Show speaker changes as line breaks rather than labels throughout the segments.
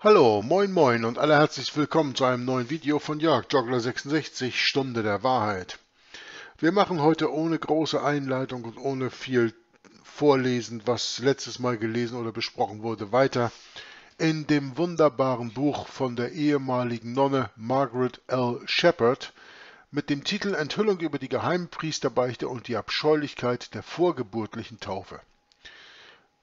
Hallo, moin moin und alle herzlich willkommen zu einem neuen Video von Jörg Joggler66, Stunde der Wahrheit. Wir machen heute ohne große Einleitung und ohne viel Vorlesen, was letztes Mal gelesen oder besprochen wurde, weiter in dem wunderbaren Buch von der ehemaligen Nonne Margaret L. Shepard mit dem Titel Enthüllung über die Geheimpriesterbeichte und die Abscheulichkeit der vorgeburtlichen Taufe.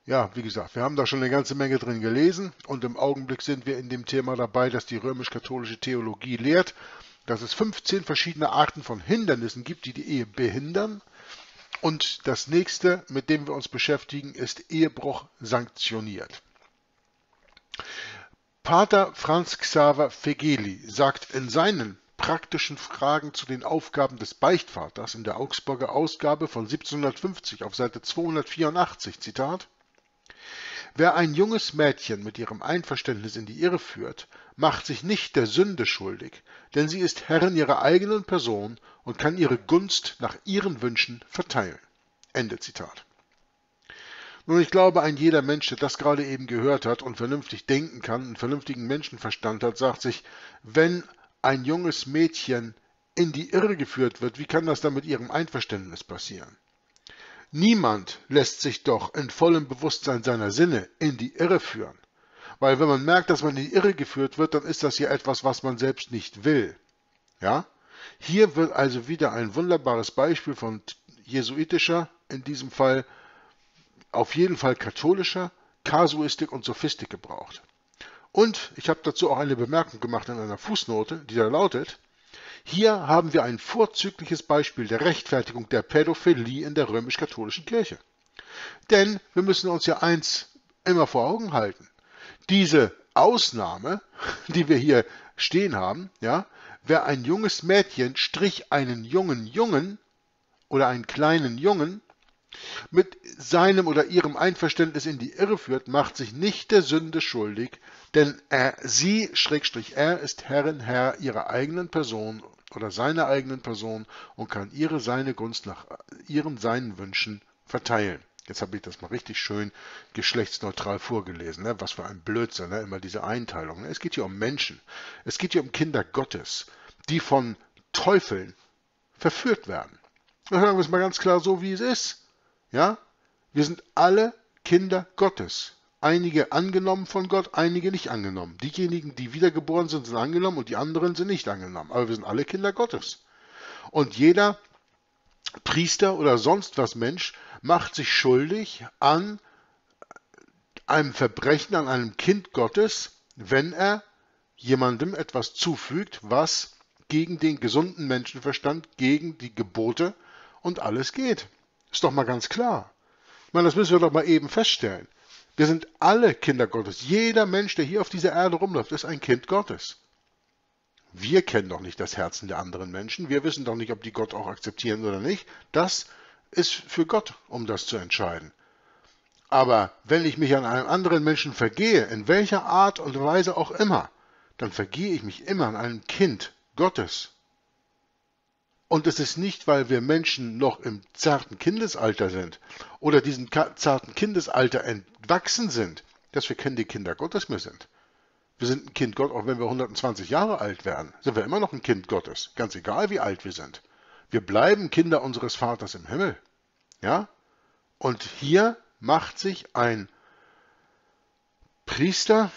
Ja, wie gesagt, wir haben da schon eine ganze Menge drin gelesen und im Augenblick sind wir in dem Thema dabei, dass die römisch-katholische Theologie lehrt, dass es 15 verschiedene Arten von Hindernissen gibt, die die Ehe behindern. Und das nächste, mit dem wir uns beschäftigen, ist Ehebruch sanktioniert. Pater Franz Xaver Fegeli sagt in seinen praktischen Fragen zu den Aufgaben des Beichtvaters in der Augsburger Ausgabe von 1750 auf Seite 284, Zitat, Wer ein junges Mädchen mit ihrem Einverständnis in die Irre führt, macht sich nicht der Sünde schuldig, denn sie ist Herrin ihrer eigenen Person und kann ihre Gunst nach ihren Wünschen verteilen. Ende Zitat. Nun, ich glaube, ein jeder Mensch, der das gerade eben gehört hat und vernünftig denken kann, einen vernünftigen Menschenverstand hat, sagt sich, wenn ein junges Mädchen in die Irre geführt wird, wie kann das dann mit ihrem Einverständnis passieren? Niemand lässt sich doch in vollem Bewusstsein seiner Sinne in die Irre führen. Weil wenn man merkt, dass man in die Irre geführt wird, dann ist das ja etwas, was man selbst nicht will. Ja? Hier wird also wieder ein wunderbares Beispiel von jesuitischer, in diesem Fall auf jeden Fall katholischer, Kasuistik und Sophistik gebraucht. Und ich habe dazu auch eine Bemerkung gemacht in einer Fußnote, die da lautet, hier haben wir ein vorzügliches Beispiel der Rechtfertigung der Pädophilie in der römisch-katholischen Kirche. Denn wir müssen uns ja eins immer vor Augen halten. Diese Ausnahme, die wir hier stehen haben, ja, wer ein junges Mädchen strich einen jungen Jungen oder einen kleinen Jungen mit seinem oder ihrem Einverständnis in die Irre führt, macht sich nicht der Sünde schuldig, denn er, sie, Schrägstrich er, ist Herrin, Herr ihrer eigenen Person oder seiner eigenen Person und kann ihre seine Gunst nach ihren seinen Wünschen verteilen. Jetzt habe ich das mal richtig schön geschlechtsneutral vorgelesen. Ne? Was für ein Blödsinn, ne? immer diese Einteilung. Ne? Es geht hier um Menschen. Es geht hier um Kinder Gottes, die von Teufeln verführt werden. Und sagen wir es mal ganz klar so, wie es ist. Ja? Wir sind alle Kinder Gottes. Einige angenommen von Gott, einige nicht angenommen. Diejenigen, die wiedergeboren sind, sind angenommen und die anderen sind nicht angenommen. Aber wir sind alle Kinder Gottes. Und jeder Priester oder sonst was Mensch macht sich schuldig an einem Verbrechen an einem Kind Gottes, wenn er jemandem etwas zufügt, was gegen den gesunden Menschenverstand, gegen die Gebote und alles geht. Ist doch mal ganz klar. Ich meine, das müssen wir doch mal eben feststellen. Wir sind alle Kinder Gottes. Jeder Mensch, der hier auf dieser Erde rumläuft, ist ein Kind Gottes. Wir kennen doch nicht das Herzen der anderen Menschen. Wir wissen doch nicht, ob die Gott auch akzeptieren oder nicht. Das ist für Gott, um das zu entscheiden. Aber wenn ich mich an einem anderen Menschen vergehe, in welcher Art und Weise auch immer, dann vergehe ich mich immer an einem Kind Gottes. Und es ist nicht, weil wir Menschen noch im zarten Kindesalter sind oder diesem zarten Kindesalter entwachsen sind, dass wir keine Kinder Gottes mehr sind. Wir sind ein Kind Gottes, auch wenn wir 120 Jahre alt werden, sind wir immer noch ein Kind Gottes, ganz egal wie alt wir sind. Wir bleiben Kinder unseres Vaters im Himmel. Ja? Und hier macht sich ein Priester,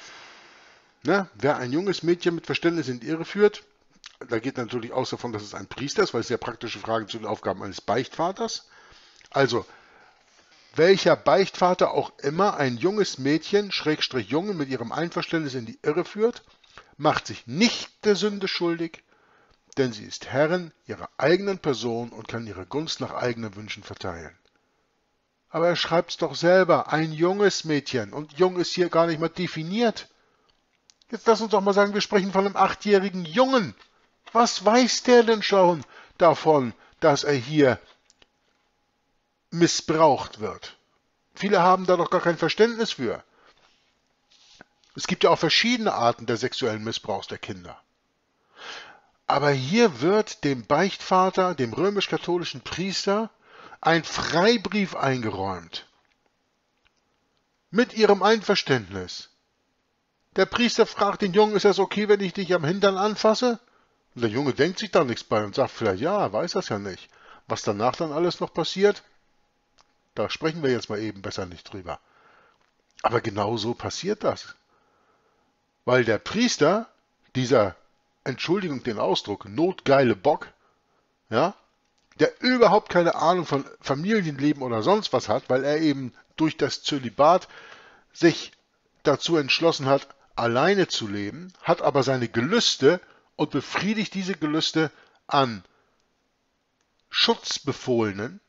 ne, wer ein junges Mädchen mit Verständnis in die Irre führt, da geht natürlich aus davon, dass es ein Priester ist, weil es sehr praktische Fragen zu den Aufgaben eines Beichtvaters. Also, welcher Beichtvater auch immer ein junges Mädchen, Schrägstrich Jungen, mit ihrem Einverständnis in die Irre führt, macht sich nicht der Sünde schuldig, denn sie ist Herrin ihrer eigenen Person und kann ihre Gunst nach eigenen Wünschen verteilen. Aber er schreibt es doch selber, ein junges Mädchen, und jung ist hier gar nicht mal definiert. Jetzt lass uns doch mal sagen, wir sprechen von einem achtjährigen Jungen. Was weiß der denn schon davon, dass er hier missbraucht wird? Viele haben da doch gar kein Verständnis für. Es gibt ja auch verschiedene Arten der sexuellen Missbrauchs der Kinder. Aber hier wird dem Beichtvater, dem römisch-katholischen Priester, ein Freibrief eingeräumt. Mit ihrem Einverständnis. Der Priester fragt den Jungen, ist das okay, wenn ich dich am Hintern anfasse? Und der Junge denkt sich da nichts bei und sagt vielleicht, ja, weiß das ja nicht. Was danach dann alles noch passiert, da sprechen wir jetzt mal eben besser nicht drüber. Aber genau so passiert das. Weil der Priester, dieser, Entschuldigung den Ausdruck, notgeile Bock, ja, der überhaupt keine Ahnung von Familienleben oder sonst was hat, weil er eben durch das Zölibat sich dazu entschlossen hat, alleine zu leben, hat aber seine Gelüste und befriedigt diese Gelüste an Schutzbefohlenen.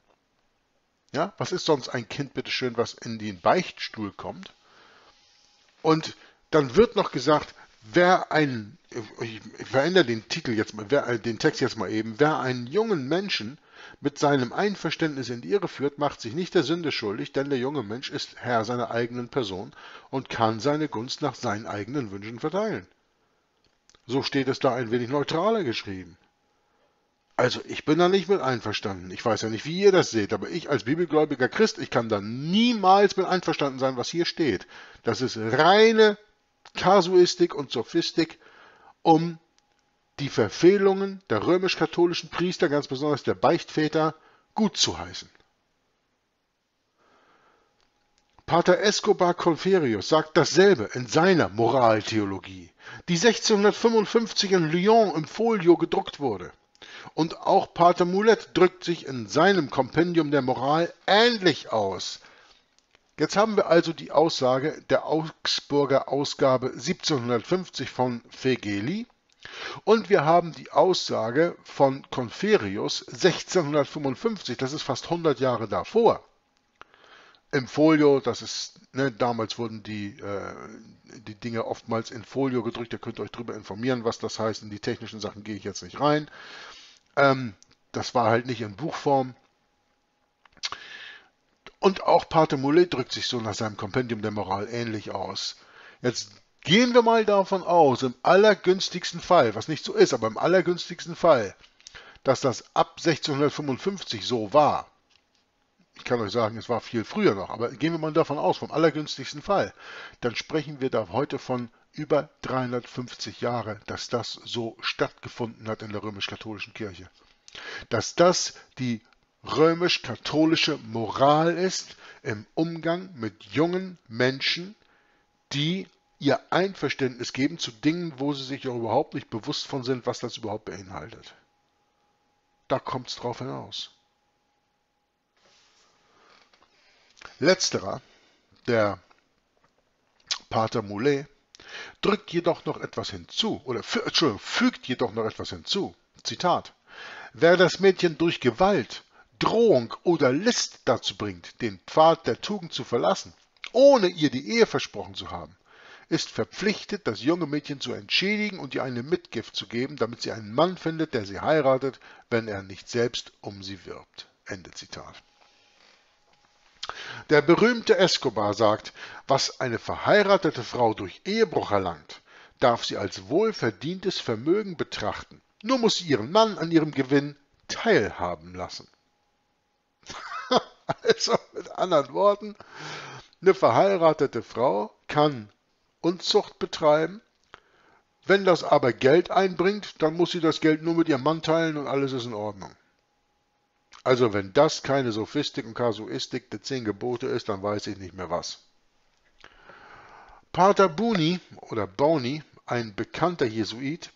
Ja, was ist sonst ein Kind, bitteschön, was in den Beichtstuhl kommt? Und dann wird noch gesagt, wer ein, ich verändere den Titel jetzt mal, wer, äh, den Text jetzt mal eben, wer einen jungen Menschen mit seinem Einverständnis in die Irre führt, macht sich nicht der Sünde schuldig, denn der junge Mensch ist Herr seiner eigenen Person und kann seine Gunst nach seinen eigenen Wünschen verteilen. So steht es da ein wenig neutraler geschrieben. Also ich bin da nicht mit einverstanden. Ich weiß ja nicht, wie ihr das seht, aber ich als bibelgläubiger Christ, ich kann da niemals mit einverstanden sein, was hier steht. Das ist reine Kasuistik und Sophistik, um die Verfehlungen der römisch-katholischen Priester, ganz besonders der Beichtväter, gut zu heißen. Pater Escobar Conferius sagt dasselbe in seiner Moraltheologie, die 1655 in Lyon im Folio gedruckt wurde. Und auch Pater Moulet drückt sich in seinem Kompendium der Moral ähnlich aus. Jetzt haben wir also die Aussage der Augsburger Ausgabe 1750 von Fegeli und wir haben die Aussage von Conferius 1655, das ist fast 100 Jahre davor. Im Folio, das ist, ne, damals wurden die, äh, die Dinge oftmals in Folio gedrückt, ihr könnt euch darüber informieren, was das heißt. In die technischen Sachen gehe ich jetzt nicht rein. Ähm, das war halt nicht in Buchform. Und auch Pater Moulet drückt sich so nach seinem Kompendium der Moral ähnlich aus. Jetzt gehen wir mal davon aus, im allergünstigsten Fall, was nicht so ist, aber im allergünstigsten Fall, dass das ab 1655 so war. Ich kann euch sagen, es war viel früher noch, aber gehen wir mal davon aus, vom allergünstigsten Fall, dann sprechen wir da heute von über 350 Jahre, dass das so stattgefunden hat in der römisch-katholischen Kirche. Dass das die römisch-katholische Moral ist im Umgang mit jungen Menschen, die ihr Einverständnis geben zu Dingen, wo sie sich auch überhaupt nicht bewusst von sind, was das überhaupt beinhaltet. Da kommt es drauf hinaus. Letzterer, der Pater Moulet, drückt jedoch noch etwas hinzu, oder fügt jedoch noch etwas hinzu. Zitat. Wer das Mädchen durch Gewalt, Drohung oder List dazu bringt, den Pfad der Tugend zu verlassen, ohne ihr die Ehe versprochen zu haben, ist verpflichtet, das junge Mädchen zu entschädigen und ihr eine Mitgift zu geben, damit sie einen Mann findet, der sie heiratet, wenn er nicht selbst um sie wirbt. Ende Zitat. Der berühmte Escobar sagt, was eine verheiratete Frau durch Ehebruch erlangt, darf sie als wohlverdientes Vermögen betrachten. Nur muss sie ihren Mann an ihrem Gewinn teilhaben lassen. also mit anderen Worten, eine verheiratete Frau kann Unzucht betreiben. Wenn das aber Geld einbringt, dann muss sie das Geld nur mit ihrem Mann teilen und alles ist in Ordnung. Also wenn das keine Sophistik und Kasuistik der zehn Gebote ist, dann weiß ich nicht mehr was. Pater Buni oder Boni, ein bekannter Jesuit,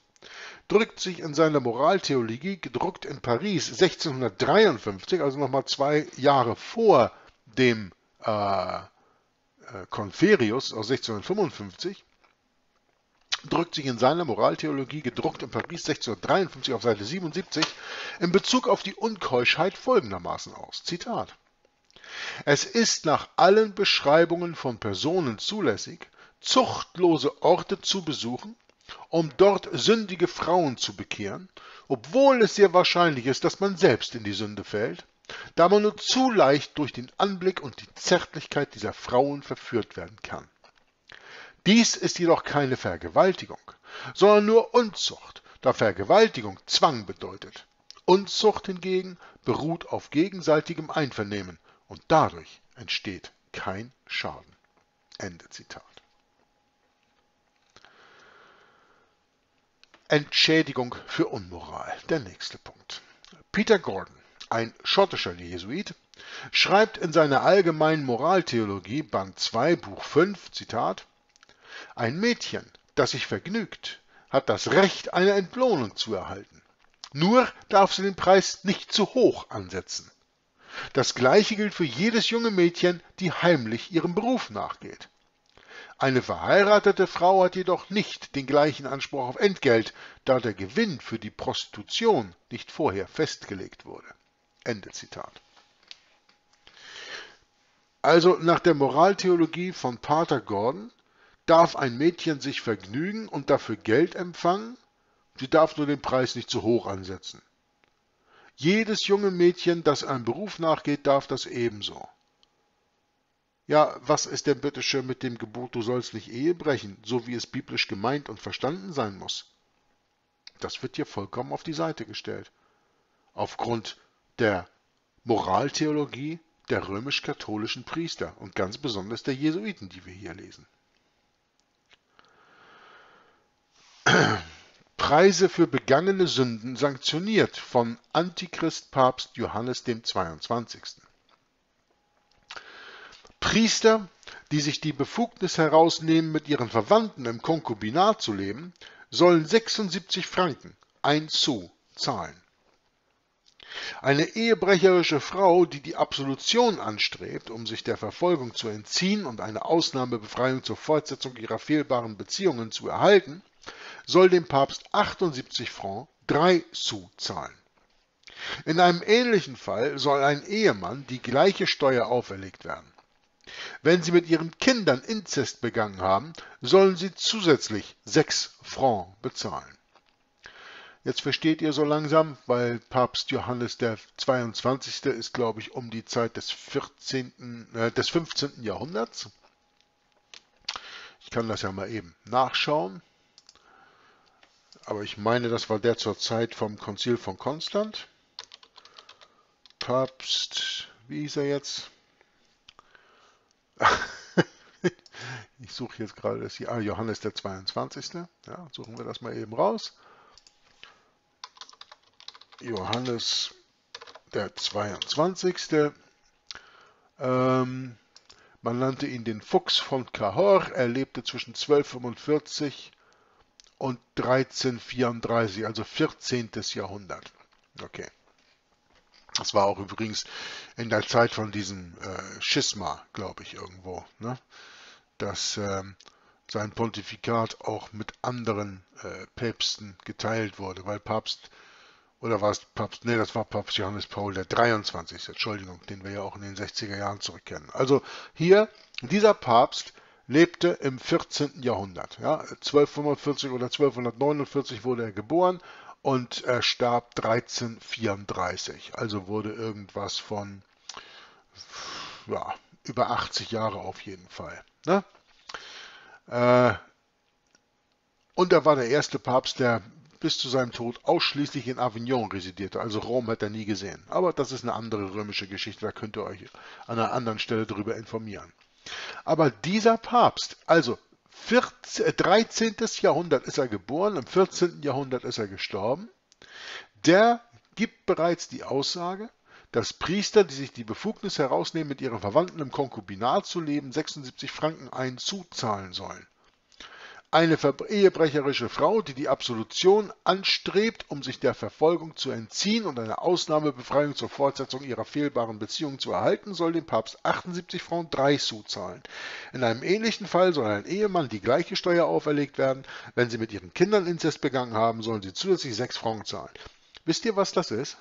drückt sich in seiner Moraltheologie, gedruckt in Paris 1653, also nochmal zwei Jahre vor dem äh, Conferius aus 1655, drückt sich in seiner Moraltheologie, gedruckt in Paris 1653 auf Seite 77, in Bezug auf die Unkeuschheit folgendermaßen aus. Zitat. Es ist nach allen Beschreibungen von Personen zulässig, zuchtlose Orte zu besuchen, um dort sündige Frauen zu bekehren, obwohl es sehr wahrscheinlich ist, dass man selbst in die Sünde fällt, da man nur zu leicht durch den Anblick und die Zärtlichkeit dieser Frauen verführt werden kann. Dies ist jedoch keine Vergewaltigung, sondern nur Unzucht, da Vergewaltigung Zwang bedeutet. Unzucht hingegen beruht auf gegenseitigem Einvernehmen und dadurch entsteht kein Schaden. Ende Zitat. Entschädigung für Unmoral. Der nächste Punkt. Peter Gordon, ein schottischer Jesuit, schreibt in seiner allgemeinen Moraltheologie, Band 2, Buch 5, Zitat, ein Mädchen, das sich vergnügt, hat das Recht, eine Entlohnung zu erhalten. Nur darf sie den Preis nicht zu hoch ansetzen. Das gleiche gilt für jedes junge Mädchen, die heimlich ihrem Beruf nachgeht. Eine verheiratete Frau hat jedoch nicht den gleichen Anspruch auf Entgelt, da der Gewinn für die Prostitution nicht vorher festgelegt wurde. Ende Zitat. Also nach der Moraltheologie von Pater Gordon darf ein Mädchen sich vergnügen und dafür Geld empfangen, sie darf nur den Preis nicht zu hoch ansetzen. Jedes junge Mädchen, das einem Beruf nachgeht, darf das ebenso. Ja, was ist denn bitteschön mit dem Gebot, du sollst nicht Ehe brechen, so wie es biblisch gemeint und verstanden sein muss? Das wird hier vollkommen auf die Seite gestellt. Aufgrund der Moraltheologie der römisch-katholischen Priester und ganz besonders der Jesuiten, die wir hier lesen. Preise für begangene Sünden sanktioniert von Antichrist-Papst Johannes dem 22. Priester, die sich die Befugnis herausnehmen, mit ihren Verwandten im Konkubinat zu leben, sollen 76 Franken, ein Sou, zahlen. Eine ehebrecherische Frau, die die Absolution anstrebt, um sich der Verfolgung zu entziehen und eine Ausnahmebefreiung zur Fortsetzung ihrer fehlbaren Beziehungen zu erhalten, soll dem Papst 78 Francs, 3 Sous zahlen. In einem ähnlichen Fall soll ein Ehemann die gleiche Steuer auferlegt werden. Wenn sie mit ihren Kindern Inzest begangen haben, sollen sie zusätzlich 6 Francs bezahlen. Jetzt versteht ihr so langsam, weil Papst Johannes der 22. ist, glaube ich, um die Zeit des 14., äh, des 15. Jahrhunderts. Ich kann das ja mal eben nachschauen. Aber ich meine, das war der zur Zeit vom Konzil von Konstant. Papst, wie hieß er jetzt? ich suche jetzt gerade das hier. Ah, Johannes der 22. Ja, suchen wir das mal eben raus. Johannes der 22. Ähm, man nannte ihn den Fuchs von Cahors. Er lebte zwischen 1245 und 1334, also 14. Jahrhundert. Okay. Das war auch übrigens in der Zeit von diesem äh, Schisma, glaube ich, irgendwo, ne? dass äh, sein Pontifikat auch mit anderen äh, Päpsten geteilt wurde, weil Papst oder war es Papst, nee, das war Papst Johannes Paul der 23. Entschuldigung, den wir ja auch in den 60er Jahren zurückkennen. Also hier, dieser Papst lebte im 14. Jahrhundert. Ja, 1245 oder 1249 wurde er geboren und er starb 1334. Also wurde irgendwas von ja, über 80 Jahre auf jeden Fall. Ne? Äh, und er war der erste Papst, der bis zu seinem Tod ausschließlich in Avignon residierte. Also Rom hat er nie gesehen. Aber das ist eine andere römische Geschichte, da könnt ihr euch an einer anderen Stelle darüber informieren. Aber dieser Papst, also 14, 13. Jahrhundert ist er geboren, im 14. Jahrhundert ist er gestorben, der gibt bereits die Aussage, dass Priester, die sich die Befugnis herausnehmen, mit ihren Verwandten im Konkubinat zu leben, 76 Franken ein zuzahlen sollen. Eine ehebrecherische Frau, die die Absolution anstrebt, um sich der Verfolgung zu entziehen und eine Ausnahmebefreiung zur Fortsetzung ihrer fehlbaren Beziehung zu erhalten, soll dem Papst 78 Francs 3 Sous zahlen. In einem ähnlichen Fall soll ein Ehemann die gleiche Steuer auferlegt werden. Wenn sie mit ihren Kindern Inzest begangen haben, sollen sie zusätzlich 6 Francs zahlen. Wisst ihr, was das ist?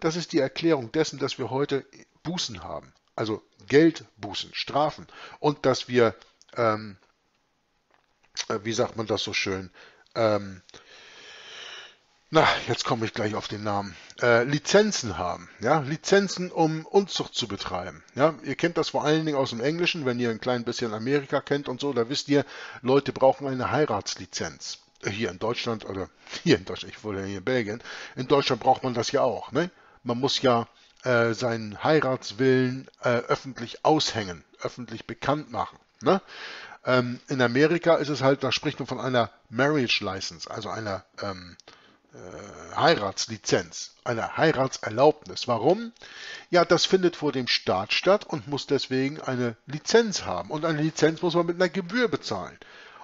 Das ist die Erklärung dessen, dass wir heute Bußen haben. Also Geldbußen, Strafen. Und dass wir ähm, äh, wie sagt man das so schön, ähm, na, jetzt komme ich gleich auf den Namen, äh, Lizenzen haben, ja, Lizenzen, um Unzucht zu betreiben. Ja, ihr kennt das vor allen Dingen aus dem Englischen, wenn ihr ein klein bisschen Amerika kennt und so, da wisst ihr, Leute brauchen eine Heiratslizenz. Hier in Deutschland, oder hier in Deutschland, ich wollte ja hier in Belgien, in Deutschland braucht man das ja auch, ne? Man muss ja äh, seinen Heiratswillen äh, öffentlich aushängen, öffentlich bekannt machen. Ne? Ähm, in Amerika ist es halt, da spricht man von einer Marriage License, also einer ähm, äh, Heiratslizenz, einer Heiratserlaubnis. Warum? Ja, das findet vor dem Staat statt und muss deswegen eine Lizenz haben. Und eine Lizenz muss man mit einer Gebühr bezahlen.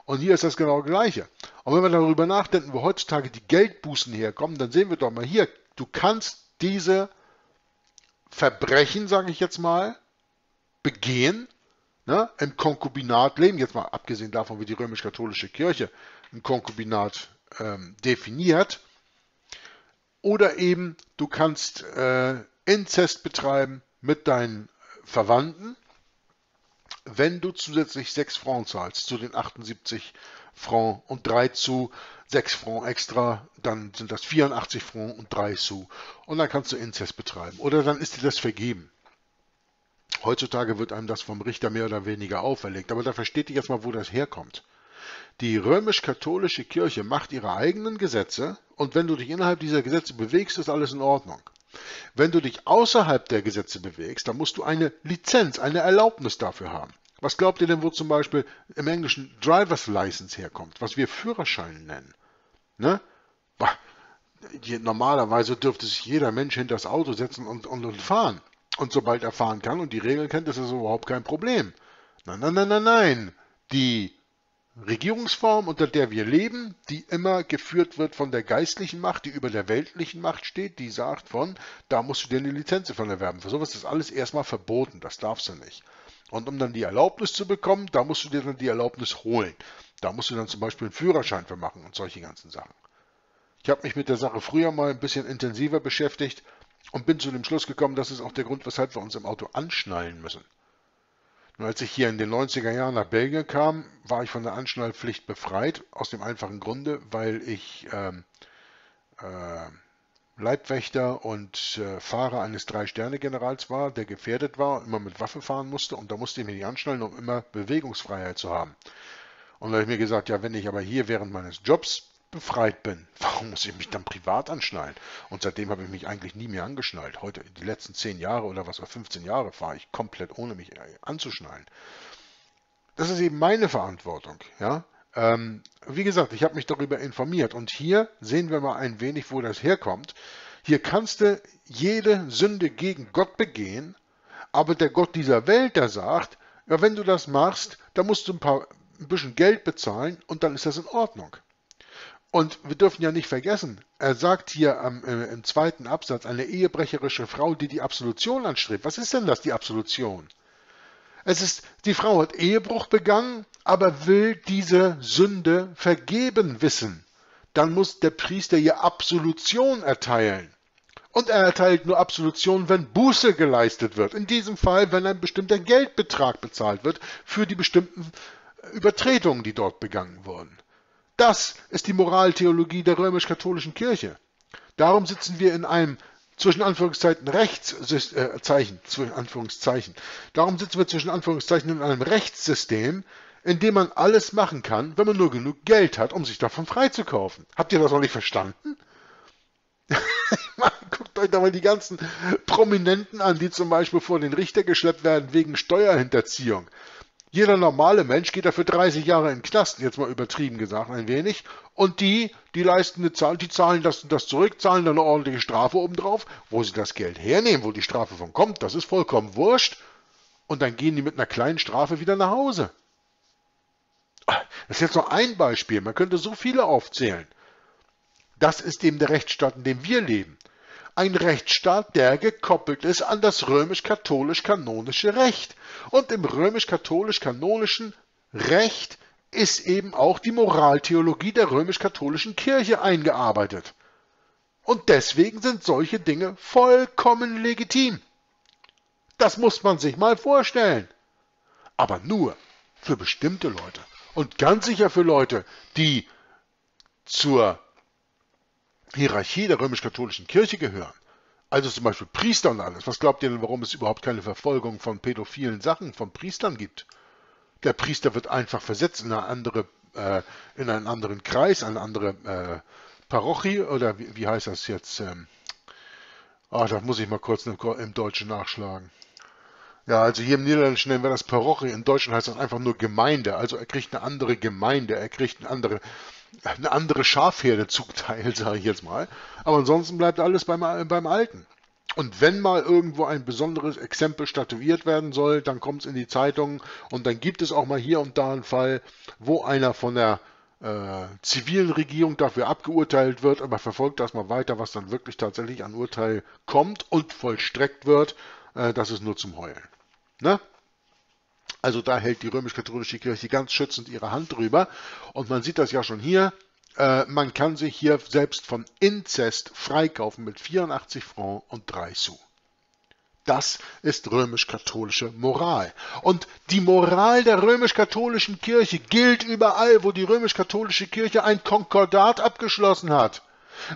Und hier ist das genau gleiche. Und wenn wir darüber nachdenken, wo heutzutage die Geldbußen herkommen, dann sehen wir doch mal hier, du kannst diese Verbrechen, sage ich jetzt mal, begehen, ne, im Konkubinat leben, jetzt mal abgesehen davon, wie die römisch-katholische Kirche ein Konkubinat ähm, definiert, oder eben du kannst äh, Inzest betreiben mit deinen Verwandten, wenn du zusätzlich 6 Francs zahlst zu den 78 Francs und 3 zu 6 Francs extra, dann sind das 84 Francs und 3 zu. Und dann kannst du Inzest betreiben. Oder dann ist dir das vergeben. Heutzutage wird einem das vom Richter mehr oder weniger auferlegt. Aber da versteht ihr jetzt mal, wo das herkommt. Die römisch-katholische Kirche macht ihre eigenen Gesetze und wenn du dich innerhalb dieser Gesetze bewegst, ist alles in Ordnung. Wenn du dich außerhalb der Gesetze bewegst, dann musst du eine Lizenz, eine Erlaubnis dafür haben. Was glaubt ihr denn, wo zum Beispiel im Englischen Driver's License herkommt, was wir Führerschein nennen? Ne? Normalerweise dürfte sich jeder Mensch hinter das Auto setzen und, und, und fahren. Und sobald er fahren kann und die Regeln kennt, ist das überhaupt kein Problem. Nein, nein, nein, nein, nein. Die Regierungsform, unter der wir leben, die immer geführt wird von der geistlichen Macht, die über der weltlichen Macht steht, die sagt von, da musst du dir eine Lizenz von erwerben. Für sowas ist alles erstmal verboten, das darfst du nicht. Und um dann die Erlaubnis zu bekommen, da musst du dir dann die Erlaubnis holen. Da musst du dann zum Beispiel einen Führerschein für machen und solche ganzen Sachen. Ich habe mich mit der Sache früher mal ein bisschen intensiver beschäftigt und bin zu dem Schluss gekommen, das ist auch der Grund, weshalb wir uns im Auto anschnallen müssen. Und als ich hier in den 90er Jahren nach Belgien kam, war ich von der Anschnallpflicht befreit, aus dem einfachen Grunde, weil ich ähm, äh, Leibwächter und äh, Fahrer eines Drei-Sterne-Generals war, der gefährdet war, immer mit Waffe fahren musste und da musste ich mich nicht anschnallen, um immer Bewegungsfreiheit zu haben. Und da habe ich mir gesagt, ja, wenn ich aber hier während meines Jobs befreit bin, warum muss ich mich dann privat anschnallen? Und seitdem habe ich mich eigentlich nie mehr angeschnallt. Heute, die letzten 10 Jahre oder was war 15 Jahre, fahre ich komplett ohne mich anzuschnallen. Das ist eben meine Verantwortung. Ja? Ähm, wie gesagt, ich habe mich darüber informiert und hier sehen wir mal ein wenig, wo das herkommt. Hier kannst du jede Sünde gegen Gott begehen, aber der Gott dieser Welt, der sagt, ja, wenn du das machst, dann musst du ein, paar, ein bisschen Geld bezahlen und dann ist das in Ordnung. Und wir dürfen ja nicht vergessen, er sagt hier ähm, im zweiten Absatz, eine ehebrecherische Frau, die die Absolution anstrebt. Was ist denn das, die Absolution? Es ist, die Frau hat Ehebruch begangen, aber will diese Sünde vergeben wissen. Dann muss der Priester ihr Absolution erteilen. Und er erteilt nur Absolution, wenn Buße geleistet wird. In diesem Fall, wenn ein bestimmter Geldbetrag bezahlt wird für die bestimmten Übertretungen, die dort begangen wurden. Das ist die Moraltheologie der römisch-katholischen Kirche. Darum sitzen wir in einem zwischen Anführungszeichen Rechtszeichen, äh, zwischen Anführungszeichen. Darum sitzen wir zwischen Anführungszeichen in einem Rechtssystem, in dem man alles machen kann, wenn man nur genug Geld hat, um sich davon freizukaufen. Habt ihr das noch nicht verstanden? Guckt euch da mal die ganzen Prominenten an, die zum Beispiel vor den Richter geschleppt werden wegen Steuerhinterziehung. Jeder normale Mensch geht dafür 30 Jahre in den Knast, jetzt mal übertrieben gesagt ein wenig. Und die, die leisten eine Zahl, die zahlen das und das zurück, zahlen dann eine ordentliche Strafe obendrauf. Wo sie das Geld hernehmen, wo die Strafe von kommt, das ist vollkommen wurscht. Und dann gehen die mit einer kleinen Strafe wieder nach Hause. Das ist jetzt nur ein Beispiel, man könnte so viele aufzählen. Das ist eben der Rechtsstaat, in dem wir leben. Ein Rechtsstaat, der gekoppelt ist an das römisch-katholisch-kanonische Recht. Und im römisch-katholisch-kanonischen Recht ist eben auch die Moraltheologie der römisch-katholischen Kirche eingearbeitet. Und deswegen sind solche Dinge vollkommen legitim. Das muss man sich mal vorstellen. Aber nur für bestimmte Leute. Und ganz sicher für Leute, die zur Hierarchie der römisch-katholischen Kirche gehören, also zum Beispiel Priester und alles, was glaubt ihr denn, warum es überhaupt keine Verfolgung von pädophilen Sachen von Priestern gibt? Der Priester wird einfach versetzt in, eine andere, äh, in einen anderen Kreis, eine andere äh, Parochie oder wie, wie, heißt das jetzt? Ähm, oh, da muss ich mal kurz im, im Deutschen nachschlagen. Ja, also hier im Niederländischen nennen wir das Parochie, in Deutschland heißt das einfach nur Gemeinde. Also er kriegt eine andere Gemeinde, er kriegt eine andere, eine andere Schafherde zuteilt, sage ich jetzt mal. Aber ansonsten bleibt alles beim, beim Alten. Und wenn mal irgendwo ein besonderes Exempel statuiert werden soll, dann kommt es in die Zeitungen und dann gibt es auch mal hier und da einen Fall, wo einer von der äh, zivilen Regierung dafür abgeurteilt wird, aber verfolgt das mal weiter, was dann wirklich tatsächlich an Urteil kommt und vollstreckt wird, äh, das ist nur zum Heulen. Ne? Also da hält die römisch-katholische Kirche ganz schützend ihre Hand drüber. Und man sieht das ja schon hier. Äh, man kann sich hier selbst von Inzest freikaufen mit 84 Francs und 3 Sous. Das ist römisch-katholische Moral. Und die Moral der römisch-katholischen Kirche gilt überall, wo die römisch-katholische Kirche ein Konkordat abgeschlossen hat.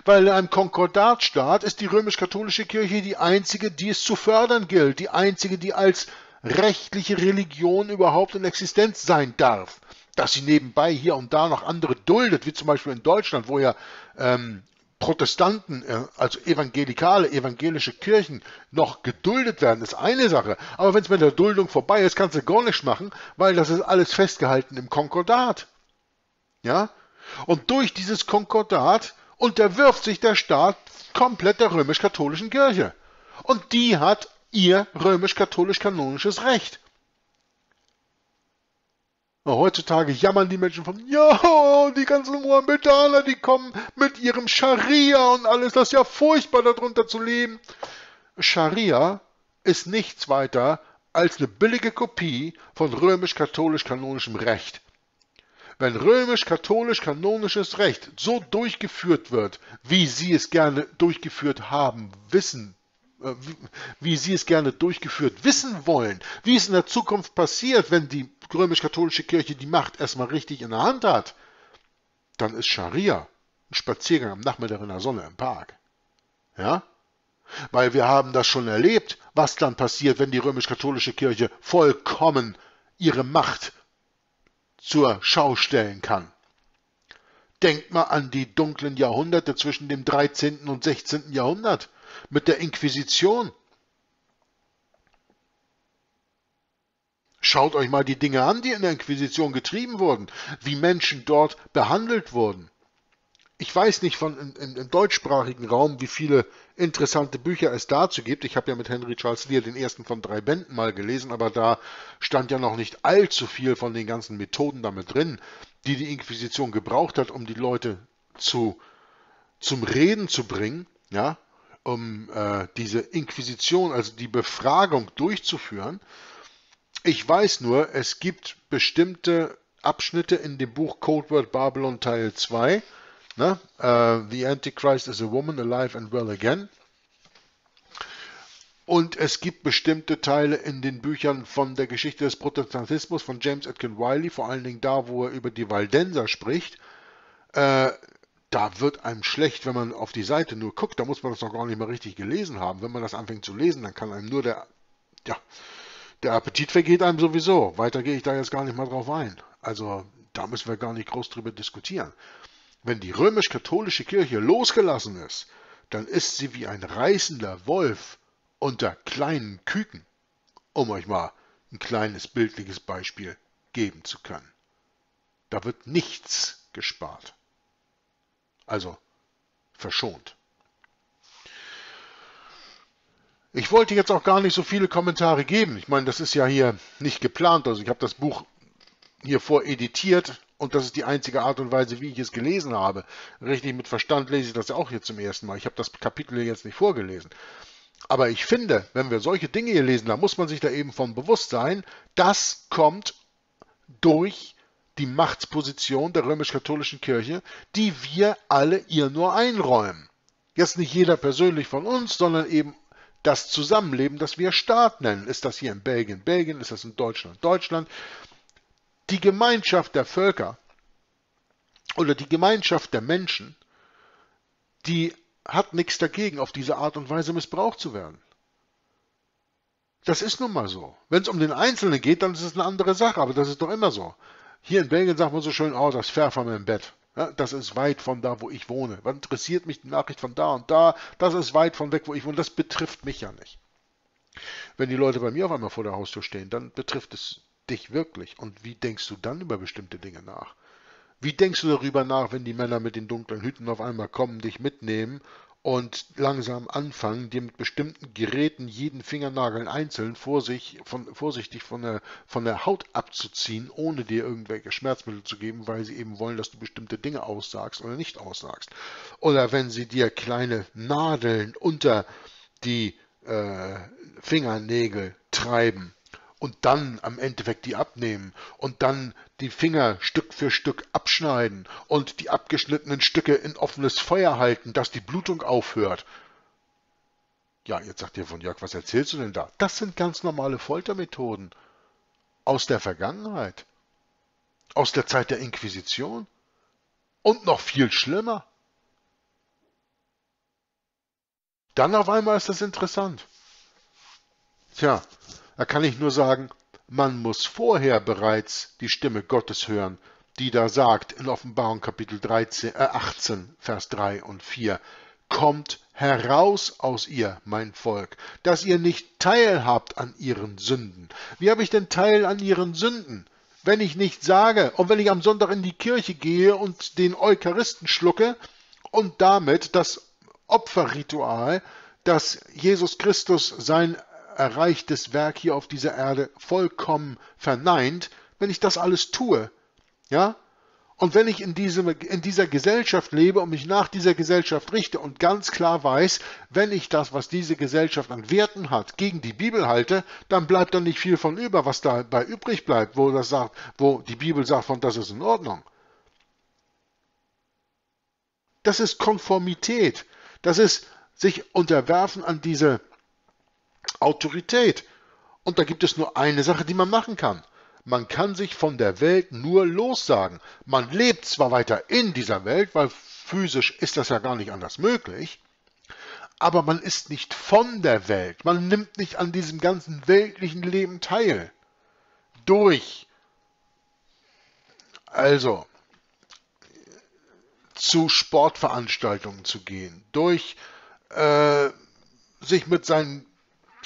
Weil in einem Konkordatstaat ist die römisch-katholische Kirche die einzige, die es zu fördern gilt, die einzige, die als rechtliche Religion überhaupt in Existenz sein darf. Dass sie nebenbei hier und da noch andere duldet, wie zum Beispiel in Deutschland, wo ja ähm, Protestanten, äh, also evangelikale, evangelische Kirchen noch geduldet werden, ist eine Sache. Aber wenn es mit der Duldung vorbei ist, kannst du gar nichts machen, weil das ist alles festgehalten im Konkordat. Ja? Und durch dieses Konkordat unterwirft sich der Staat komplett der römisch-katholischen Kirche. Und die hat ihr römisch-katholisch-kanonisches Recht. Heutzutage jammern die Menschen von, ja, die ganzen Mohammedaner, die kommen mit ihrem Scharia und alles, das ist ja furchtbar darunter zu leben. Scharia ist nichts weiter als eine billige Kopie von römisch-katholisch-kanonischem Recht. Wenn römisch-katholisch-kanonisches Recht so durchgeführt wird, wie sie es gerne durchgeführt haben, wissen äh, wie Sie es gerne durchgeführt wissen wollen, wie es in der Zukunft passiert, wenn die römisch-katholische Kirche die Macht erstmal richtig in der Hand hat, dann ist Scharia ein Spaziergang am Nachmittag in der Sonne im Park. Ja? Weil wir haben das schon erlebt, was dann passiert, wenn die römisch-katholische Kirche vollkommen ihre Macht zur Schau stellen kann. Denkt mal an die dunklen Jahrhunderte zwischen dem 13. und 16. Jahrhundert mit der Inquisition. Schaut euch mal die Dinge an, die in der Inquisition getrieben wurden, wie Menschen dort behandelt wurden. Ich weiß nicht von im, im deutschsprachigen Raum, wie viele interessante Bücher es dazu gibt. Ich habe ja mit Henry Charles Lear den ersten von drei Bänden mal gelesen, aber da stand ja noch nicht allzu viel von den ganzen Methoden damit drin, die die Inquisition gebraucht hat, um die Leute zu, zum Reden zu bringen. Ja, um äh, diese Inquisition, also die Befragung durchzuführen. Ich weiß nur, es gibt bestimmte Abschnitte in dem Buch Cold Word Babylon Teil 2, ne? uh, The Antichrist is a Woman, Alive and Well Again. Und es gibt bestimmte Teile in den Büchern von der Geschichte des Protestantismus von James Atkin Wiley, vor allen Dingen da, wo er über die Waldenser spricht, äh, da wird einem schlecht, wenn man auf die Seite nur guckt, da muss man das noch gar nicht mal richtig gelesen haben. Wenn man das anfängt zu lesen, dann kann einem nur der, ja, der Appetit vergeht einem sowieso. Weiter gehe ich da jetzt gar nicht mal drauf ein. Also da müssen wir gar nicht groß drüber diskutieren. Wenn die römisch-katholische Kirche losgelassen ist, dann ist sie wie ein reißender Wolf unter kleinen Küken, um euch mal ein kleines bildliches Beispiel geben zu können. Da wird nichts gespart also verschont. Ich wollte jetzt auch gar nicht so viele Kommentare geben. Ich meine, das ist ja hier nicht geplant. Also ich habe das Buch hier voreditiert und das ist die einzige Art und Weise, wie ich es gelesen habe. Richtig mit Verstand lese ich das ja auch hier zum ersten Mal. Ich habe das Kapitel jetzt nicht vorgelesen. Aber ich finde, wenn wir solche Dinge hier lesen, da muss man sich da eben von bewusst sein, das kommt durch die Machtsposition der römisch-katholischen Kirche, die wir alle ihr nur einräumen. Jetzt nicht jeder persönlich von uns, sondern eben das Zusammenleben, das wir Staat nennen. Ist das hier in Belgien Belgien, ist das in Deutschland Deutschland? Die Gemeinschaft der Völker oder die Gemeinschaft der Menschen, die hat nichts dagegen, auf diese Art und Weise missbraucht zu werden. Das ist nun mal so. Wenn es um den Einzelnen geht, dann ist es eine andere Sache, aber das ist doch immer so. Hier in Belgien sagt man so schön, oh, das Pfeffer im Bett. Ja, das ist weit von da, wo ich wohne. Was interessiert mich die Nachricht von da und da? Das ist weit von weg, wo ich wohne. Das betrifft mich ja nicht. Wenn die Leute bei mir auf einmal vor der Haustür stehen, dann betrifft es dich wirklich. Und wie denkst du dann über bestimmte Dinge nach? Wie denkst du darüber nach, wenn die Männer mit den dunklen Hüten auf einmal kommen, dich mitnehmen und langsam anfangen, dir mit bestimmten Geräten jeden Fingernagel einzeln vor sich, von, vorsichtig von der, von der Haut abzuziehen, ohne dir irgendwelche Schmerzmittel zu geben, weil sie eben wollen, dass du bestimmte Dinge aussagst oder nicht aussagst. Oder wenn sie dir kleine Nadeln unter die äh, Fingernägel treiben und dann am Endeffekt die abnehmen und dann die Finger Stück für Stück abschneiden und die abgeschnittenen Stücke in offenes Feuer halten, dass die Blutung aufhört. Ja, jetzt sagt ihr von Jörg, was erzählst du denn da? Das sind ganz normale Foltermethoden aus der Vergangenheit, aus der Zeit der Inquisition und noch viel schlimmer. Dann auf einmal ist das interessant. Tja, da kann ich nur sagen, man muss vorher bereits die Stimme Gottes hören, die da sagt in Offenbarung Kapitel 13, äh 18, Vers 3 und 4, Kommt heraus aus ihr, mein Volk, dass ihr nicht teilhabt an ihren Sünden. Wie habe ich denn Teil an ihren Sünden? Wenn ich nicht sage und wenn ich am Sonntag in die Kirche gehe und den Eucharisten schlucke und damit das Opferritual, dass Jesus Christus sein erreichtes Werk hier auf dieser Erde vollkommen verneint, wenn ich das alles tue. Ja? Und wenn ich in, diesem, in dieser Gesellschaft lebe und mich nach dieser Gesellschaft richte und ganz klar weiß, wenn ich das, was diese Gesellschaft an Werten hat, gegen die Bibel halte, dann bleibt da nicht viel von über, was dabei übrig bleibt, wo, das sagt, wo die Bibel sagt, von das ist in Ordnung. Das ist Konformität. Das ist sich unterwerfen an diese Autorität. Und da gibt es nur eine Sache, die man machen kann. Man kann sich von der Welt nur lossagen. Man lebt zwar weiter in dieser Welt, weil physisch ist das ja gar nicht anders möglich, aber man ist nicht von der Welt. Man nimmt nicht an diesem ganzen weltlichen Leben teil. Durch. Also, zu Sportveranstaltungen zu gehen, durch äh, sich mit seinen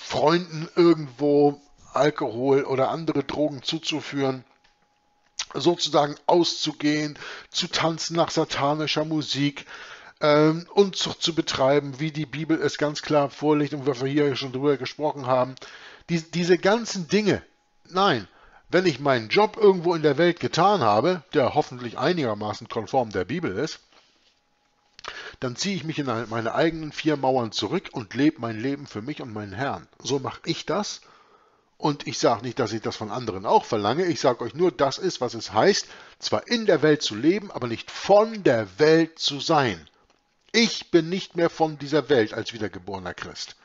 Freunden irgendwo Alkohol oder andere Drogen zuzuführen, sozusagen auszugehen, zu tanzen nach satanischer Musik, ähm, Unzucht zu betreiben, wie die Bibel es ganz klar vorlegt und wir hier schon drüber gesprochen haben. Die, diese ganzen Dinge, nein, wenn ich meinen Job irgendwo in der Welt getan habe, der hoffentlich einigermaßen konform der Bibel ist, dann ziehe ich mich in meine eigenen vier Mauern zurück und lebe mein Leben für mich und meinen Herrn. So mache ich das. Und ich sage nicht, dass ich das von anderen auch verlange. Ich sage euch nur, das ist, was es heißt, zwar in der Welt zu leben, aber nicht von der Welt zu sein. Ich bin nicht mehr von dieser Welt als wiedergeborener Christ.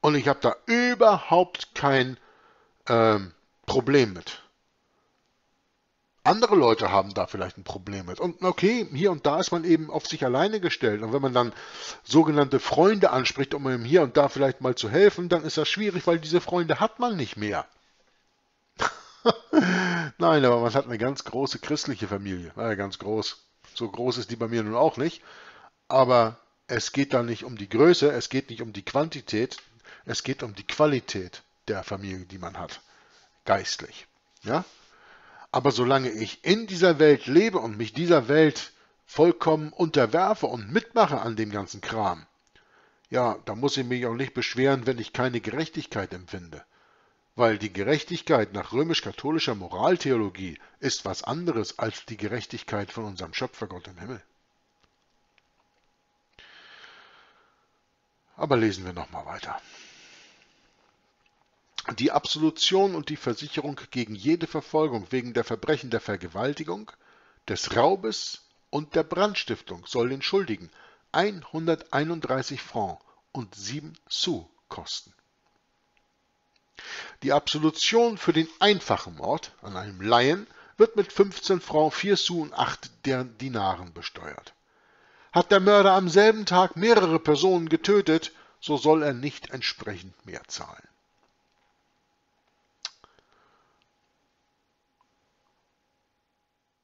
Und ich habe da überhaupt kein ähm, Problem mit. Andere Leute haben da vielleicht ein Problem mit. Und okay, hier und da ist man eben auf sich alleine gestellt. Und wenn man dann sogenannte Freunde anspricht, um ihm hier und da vielleicht mal zu helfen, dann ist das schwierig, weil diese Freunde hat man nicht mehr. Nein, aber man hat eine ganz große christliche Familie. Naja, ganz groß. So groß ist die bei mir nun auch nicht. Aber es geht da nicht um die Größe, es geht nicht um die Quantität, es geht um die Qualität der Familie, die man hat. Geistlich. Ja? Aber solange ich in dieser Welt lebe und mich dieser Welt vollkommen unterwerfe und mitmache an dem ganzen Kram, ja, da muss ich mich auch nicht beschweren, wenn ich keine Gerechtigkeit empfinde. Weil die Gerechtigkeit nach römisch-katholischer Moraltheologie ist was anderes als die Gerechtigkeit von unserem Schöpfergott im Himmel. Aber lesen wir nochmal weiter. Die Absolution und die Versicherung gegen jede Verfolgung wegen der Verbrechen der Vergewaltigung, des Raubes und der Brandstiftung soll den Schuldigen 131 Francs und 7 Sous kosten. Die Absolution für den einfachen Mord an einem Laien wird mit 15 Francs 4 Sous und 8 Dinaren besteuert. Hat der Mörder am selben Tag mehrere Personen getötet, so soll er nicht entsprechend mehr zahlen.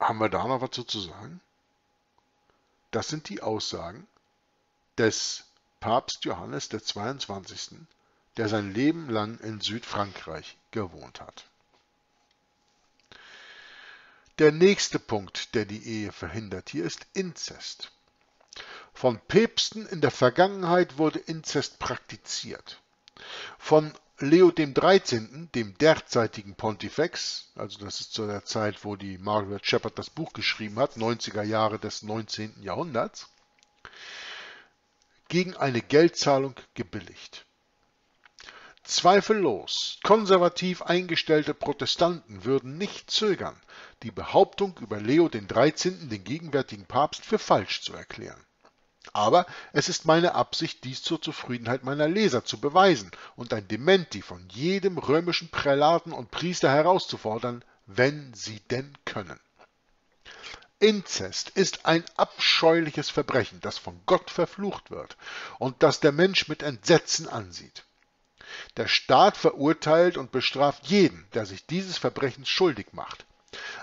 Haben wir da noch was zu sagen? Das sind die Aussagen des Papst Johannes der 22. der sein Leben lang in Südfrankreich gewohnt hat. Der nächste Punkt, der die Ehe verhindert hier, ist Inzest. Von Päpsten in der Vergangenheit wurde Inzest praktiziert. Von Leo dem 13., dem derzeitigen Pontifex, also das ist zu der Zeit, wo die Margaret Shepard das Buch geschrieben hat, 90er Jahre des 19. Jahrhunderts, gegen eine Geldzahlung gebilligt. Zweifellos, konservativ eingestellte Protestanten würden nicht zögern, die Behauptung über Leo XIII., den gegenwärtigen Papst, für falsch zu erklären. Aber es ist meine Absicht, dies zur Zufriedenheit meiner Leser zu beweisen und ein Dementi von jedem römischen Prälaten und Priester herauszufordern, wenn sie denn können. Inzest ist ein abscheuliches Verbrechen, das von Gott verflucht wird und das der Mensch mit Entsetzen ansieht. Der Staat verurteilt und bestraft jeden, der sich dieses Verbrechens schuldig macht.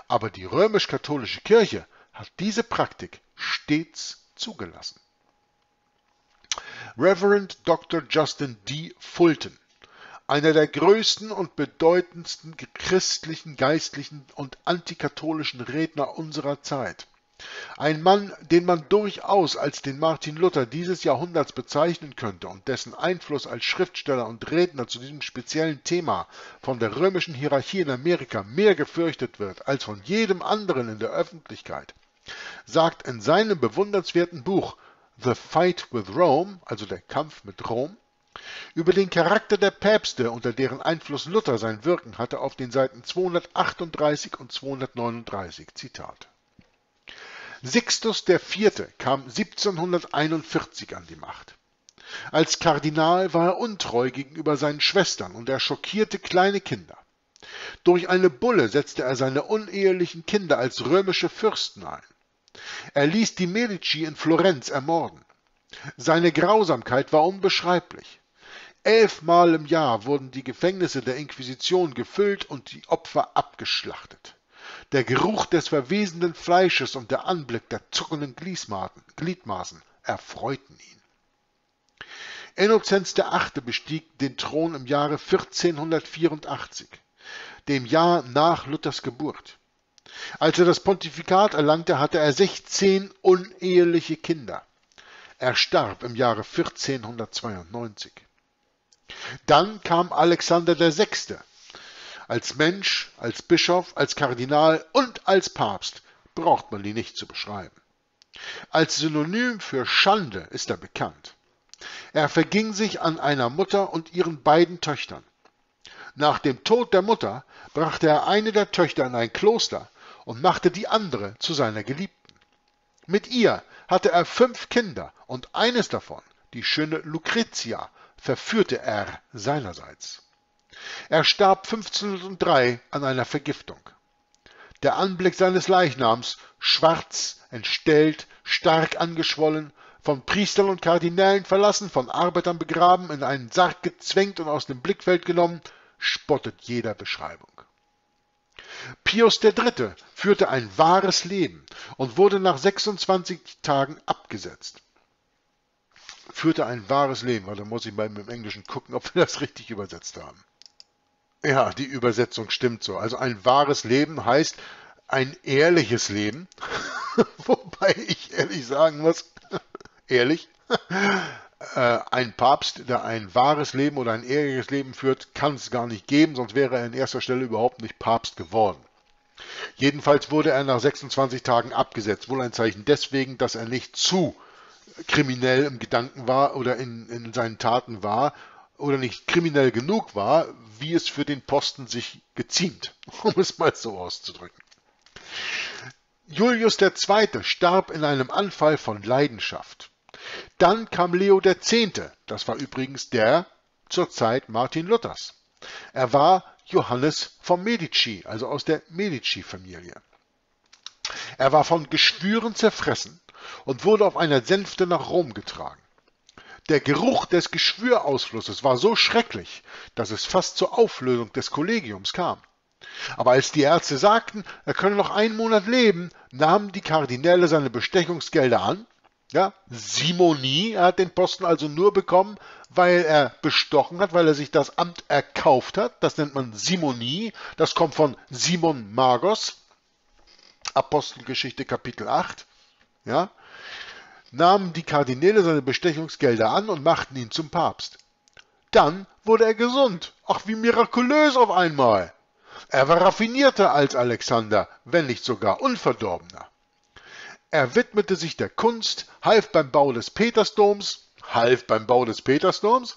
Aber die römisch-katholische Kirche hat diese Praktik stets zugelassen. Reverend Dr. Justin D. Fulton, einer der größten und bedeutendsten christlichen, geistlichen und antikatholischen Redner unserer Zeit, ein Mann, den man durchaus als den Martin Luther dieses Jahrhunderts bezeichnen könnte und dessen Einfluss als Schriftsteller und Redner zu diesem speziellen Thema von der römischen Hierarchie in Amerika mehr gefürchtet wird als von jedem anderen in der Öffentlichkeit, sagt in seinem bewundernswerten Buch The Fight with Rome, also der Kampf mit Rom, über den Charakter der Päpste, unter deren Einfluss Luther sein Wirken hatte, auf den Seiten 238 und 239. Zitat. Sixtus IV. kam 1741 an die Macht. Als Kardinal war er untreu gegenüber seinen Schwestern und er schockierte kleine Kinder. Durch eine Bulle setzte er seine unehelichen Kinder als römische Fürsten ein. Er ließ die Medici in Florenz ermorden. Seine Grausamkeit war unbeschreiblich. Elfmal im Jahr wurden die Gefängnisse der Inquisition gefüllt und die Opfer abgeschlachtet. Der Geruch des verwesenden Fleisches und der Anblick der zuckenden Gliedmaßen erfreuten ihn. Innozenz VIII. bestieg den Thron im Jahre 1484, dem Jahr nach Luthers Geburt. Als er das Pontifikat erlangte, hatte er 16 uneheliche Kinder. Er starb im Jahre 1492. Dann kam Alexander VI., als Mensch, als Bischof, als Kardinal und als Papst braucht man ihn nicht zu beschreiben. Als Synonym für Schande ist er bekannt. Er verging sich an einer Mutter und ihren beiden Töchtern. Nach dem Tod der Mutter brachte er eine der Töchter in ein Kloster und machte die andere zu seiner Geliebten. Mit ihr hatte er fünf Kinder und eines davon, die schöne Lucretia, verführte er seinerseits. Er starb 1503 an einer Vergiftung. Der Anblick seines Leichnams, schwarz, entstellt, stark angeschwollen, von Priestern und Kardinälen verlassen, von Arbeitern begraben, in einen Sarg gezwängt und aus dem Blickfeld genommen, spottet jeder Beschreibung. Pius III. führte ein wahres Leben und wurde nach 26 Tagen abgesetzt. Führte ein wahres Leben, weil da muss ich mal im Englischen gucken, ob wir das richtig übersetzt haben. Ja, die Übersetzung stimmt so. Also ein wahres Leben heißt ein ehrliches Leben. Wobei ich ehrlich sagen muss, ehrlich, ein Papst, der ein wahres Leben oder ein ehrliches Leben führt, kann es gar nicht geben, sonst wäre er an erster Stelle überhaupt nicht Papst geworden. Jedenfalls wurde er nach 26 Tagen abgesetzt. Wohl ein Zeichen deswegen, dass er nicht zu kriminell im Gedanken war oder in, in seinen Taten war oder nicht kriminell genug war, wie es für den Posten sich geziemt, um es mal so auszudrücken. Julius II. starb in einem Anfall von Leidenschaft. Dann kam Leo X., das war übrigens der zur Zeit Martin Luthers. Er war Johannes von Medici, also aus der Medici-Familie. Er war von Geschwüren zerfressen und wurde auf einer Sänfte nach Rom getragen. Der Geruch des Geschwürausflusses war so schrecklich, dass es fast zur Auflösung des Kollegiums kam. Aber als die Ärzte sagten, er könne noch einen Monat leben, nahmen die Kardinäle seine Bestechungsgelder an Ja, Simonie, er hat den Posten also nur bekommen, weil er bestochen hat, weil er sich das Amt erkauft hat. Das nennt man Simonie. Das kommt von Simon Magos. Apostelgeschichte Kapitel 8. Ja, nahmen die Kardinäle seine Bestechungsgelder an und machten ihn zum Papst. Dann wurde er gesund. Ach, wie mirakulös auf einmal. Er war raffinierter als Alexander, wenn nicht sogar unverdorbener. Er widmete sich der Kunst, half beim Bau des Petersdoms, half beim Bau des Petersdoms.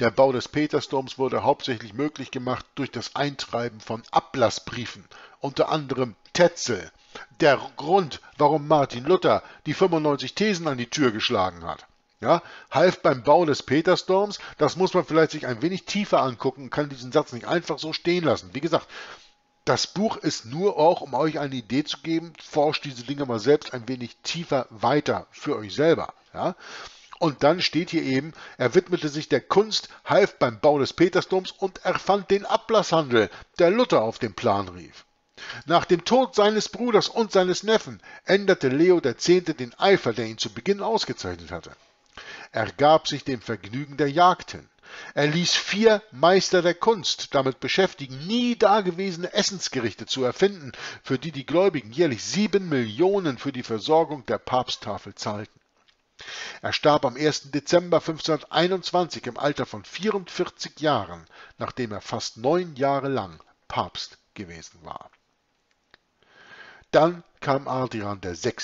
Der Bau des Petersdoms wurde hauptsächlich möglich gemacht durch das Eintreiben von Ablassbriefen, unter anderem Tetzel, der Grund, warum Martin Luther die 95 Thesen an die Tür geschlagen hat. Ja, half beim Bau des Petersdoms, das muss man vielleicht sich ein wenig tiefer angucken, kann diesen Satz nicht einfach so stehen lassen. Wie gesagt, das Buch ist nur auch, um euch eine Idee zu geben, forscht diese Dinge mal selbst ein wenig tiefer weiter für euch selber. Ja? Und dann steht hier eben, er widmete sich der Kunst, half beim Bau des Petersdoms und erfand den Ablasshandel, der Luther auf den Plan rief. Nach dem Tod seines Bruders und seines Neffen änderte Leo X. den Eifer, der ihn zu Beginn ausgezeichnet hatte. Er gab sich dem Vergnügen der Jagd hin. Er ließ vier Meister der Kunst damit beschäftigen, nie dagewesene Essensgerichte zu erfinden, für die die Gläubigen jährlich sieben Millionen für die Versorgung der Papsttafel zahlten. Er starb am 1. Dezember 1521 im Alter von 44 Jahren, nachdem er fast neun Jahre lang Papst gewesen war. Dann kam Adrian VI.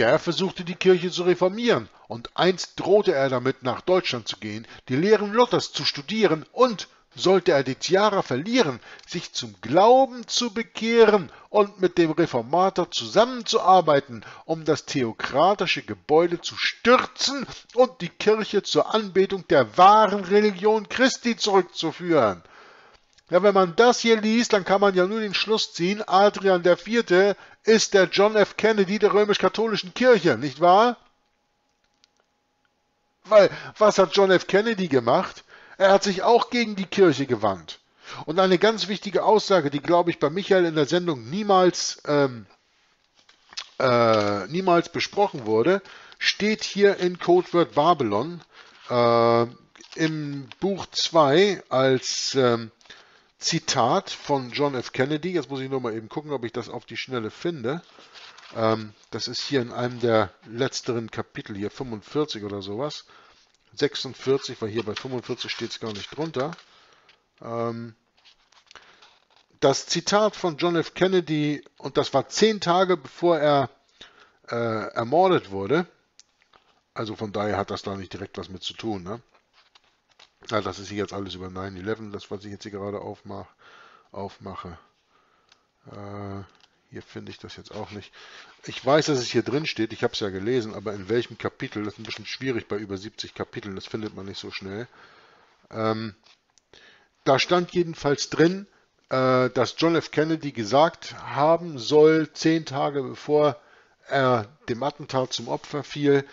Der versuchte die Kirche zu reformieren, und einst drohte er damit, nach Deutschland zu gehen, die Lehren Luthers zu studieren und, sollte er die Tiara verlieren, sich zum Glauben zu bekehren und mit dem Reformator zusammenzuarbeiten, um das theokratische Gebäude zu stürzen und die Kirche zur Anbetung der wahren Religion Christi zurückzuführen. Ja, wenn man das hier liest, dann kann man ja nur den Schluss ziehen, Adrian IV. ist der John F. Kennedy der römisch-katholischen Kirche, nicht wahr? Weil, was hat John F. Kennedy gemacht? Er hat sich auch gegen die Kirche gewandt. Und eine ganz wichtige Aussage, die, glaube ich, bei Michael in der Sendung niemals, ähm, äh, niemals besprochen wurde, steht hier in Codeword Babylon äh, im Buch 2 als ähm, Zitat von John F. Kennedy. Jetzt muss ich nur mal eben gucken, ob ich das auf die Schnelle finde. Ähm, das ist hier in einem der letzteren Kapitel, hier 45 oder sowas. 46, weil hier bei 45 steht es gar nicht drunter. Ähm, das Zitat von John F. Kennedy, und das war zehn Tage bevor er äh, ermordet wurde, also von daher hat das da nicht direkt was mit zu tun. Ne? Ja, das ist hier jetzt alles über 9-11, das was ich jetzt hier gerade aufmach, aufmache. Äh, hier finde ich das jetzt auch nicht. Ich weiß, dass es hier drin steht, ich habe es ja gelesen, aber in welchem Kapitel, das ist ein bisschen schwierig bei über 70 Kapiteln, das findet man nicht so schnell. Ähm, da stand jedenfalls drin, äh, dass John F. Kennedy gesagt haben soll, zehn Tage bevor er dem Attentat zum Opfer fiel,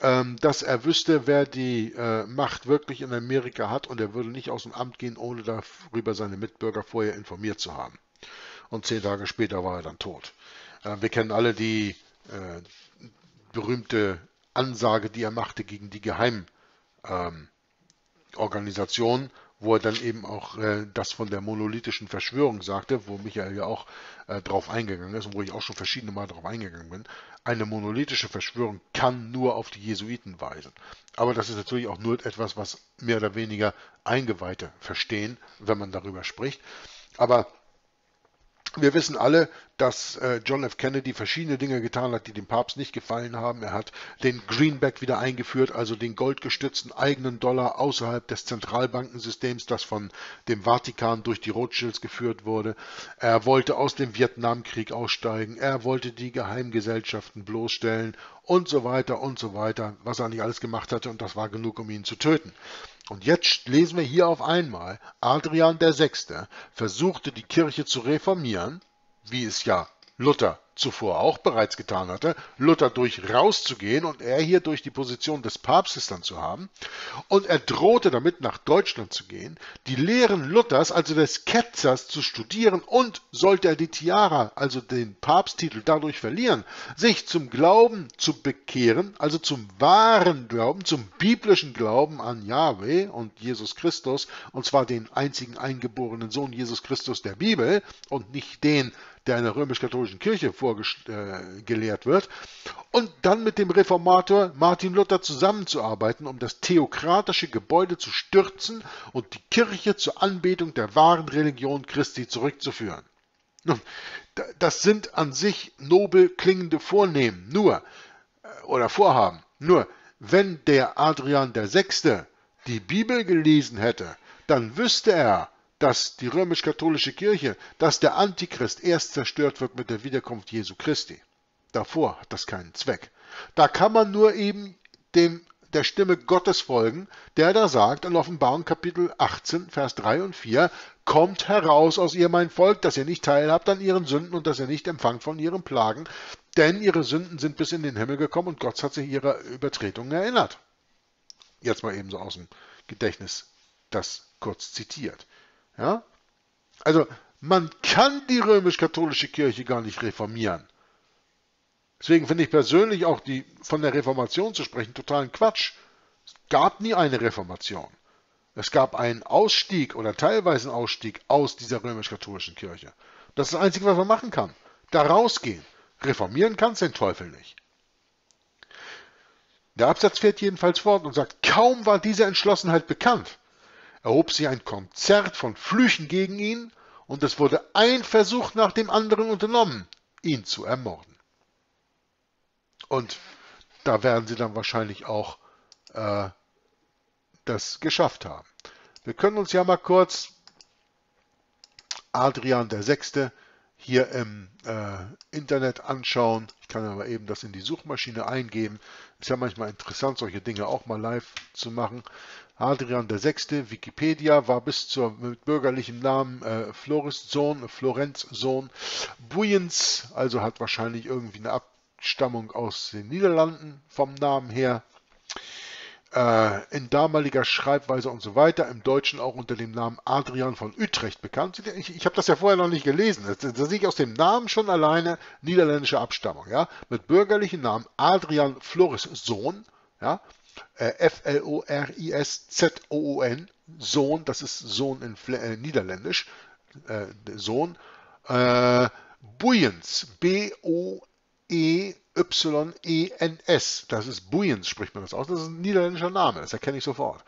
dass er wüsste, wer die äh, Macht wirklich in Amerika hat und er würde nicht aus dem Amt gehen, ohne darüber seine Mitbürger vorher informiert zu haben. Und zehn Tage später war er dann tot. Äh, wir kennen alle die äh, berühmte Ansage, die er machte gegen die Geheimorganisation, ähm, wo er dann eben auch äh, das von der monolithischen Verschwörung sagte, wo Michael ja auch äh, drauf eingegangen ist und wo ich auch schon verschiedene Mal drauf eingegangen bin. Eine monolithische Verschwörung kann nur auf die Jesuiten weisen. Aber das ist natürlich auch nur etwas, was mehr oder weniger Eingeweihte verstehen, wenn man darüber spricht. Aber wir wissen alle, dass äh, John F. Kennedy verschiedene Dinge getan hat, die dem Papst nicht gefallen haben. Er hat den Greenback wieder eingeführt, also den goldgestützten eigenen Dollar außerhalb des Zentralbankensystems, das von dem Vatikan durch die Rothschilds geführt wurde. Er wollte aus dem Vietnamkrieg aussteigen. Er wollte die Geheimgesellschaften bloßstellen und so weiter und so weiter, was er nicht alles gemacht hatte und das war genug, um ihn zu töten. Und jetzt lesen wir hier auf einmal, Adrian VI. versuchte die Kirche zu reformieren, wie es ja Luther zuvor auch bereits getan hatte, Luther durch rauszugehen und er hier durch die Position des Papstes dann zu haben. Und er drohte damit nach Deutschland zu gehen, die Lehren Luthers, also des Ketzers, zu studieren und sollte er die Tiara, also den Papsttitel, dadurch verlieren, sich zum Glauben zu bekehren, also zum wahren Glauben, zum biblischen Glauben an Yahweh und Jesus Christus, und zwar den einzigen eingeborenen Sohn Jesus Christus der Bibel und nicht den der in der römisch-katholischen Kirche äh, wird, und dann mit dem Reformator Martin Luther zusammenzuarbeiten, um das theokratische Gebäude zu stürzen und die Kirche zur Anbetung der wahren Religion Christi zurückzuführen. Nun, das sind an sich nobel klingende Vornehmen, nur, äh, oder Vorhaben, nur, wenn der Adrian VI. die Bibel gelesen hätte, dann wüsste er, dass die römisch-katholische Kirche, dass der Antichrist erst zerstört wird mit der Wiederkunft Jesu Christi. Davor hat das keinen Zweck. Da kann man nur eben dem, der Stimme Gottes folgen, der da sagt in Offenbarung Kapitel 18, Vers 3 und 4, kommt heraus aus ihr mein Volk, dass ihr nicht teilhabt an ihren Sünden und dass ihr nicht empfangt von ihren Plagen, denn ihre Sünden sind bis in den Himmel gekommen und Gott hat sich ihrer Übertretungen erinnert. Jetzt mal eben so aus dem Gedächtnis das kurz zitiert. Ja? Also man kann die römisch-katholische Kirche gar nicht reformieren. Deswegen finde ich persönlich auch die von der Reformation zu sprechen totalen Quatsch. Es gab nie eine Reformation. Es gab einen Ausstieg oder teilweise einen Ausstieg aus dieser römisch-katholischen Kirche. Das ist das Einzige, was man machen kann. Da rausgehen. Reformieren kann es den Teufel nicht. Der Absatz fährt jedenfalls fort und sagt, kaum war diese Entschlossenheit bekannt, erhob sich ein Konzert von Flüchen gegen ihn und es wurde ein Versuch nach dem anderen unternommen, ihn zu ermorden. Und da werden sie dann wahrscheinlich auch äh, das geschafft haben. Wir können uns ja mal kurz Adrian der Sechste hier im äh, Internet anschauen. Ich kann aber eben das in die Suchmaschine eingeben. Ist ja manchmal interessant, solche Dinge auch mal live zu machen. Adrian VI. Wikipedia war bis zur mit bürgerlichen Namen äh, Floris Sohn. Buyens, also hat wahrscheinlich irgendwie eine Abstammung aus den Niederlanden vom Namen her in damaliger Schreibweise und so weiter, im Deutschen auch unter dem Namen Adrian von Utrecht bekannt. Ich, ich habe das ja vorher noch nicht gelesen. Da, sehe ich aus dem Namen schon alleine niederländische Abstammung. Ja? Mit bürgerlichen Namen Adrian Floris Sohn, ja? äh, F-L-O-R-I-S-Z-O-O-N, Sohn, das ist Sohn in Fle äh, Niederländisch, äh, Sohn, äh, Buyens, B-O-E Y-E-N-S. Das ist Buyens, spricht man das aus. Das ist ein niederländischer Name, das erkenne ich sofort.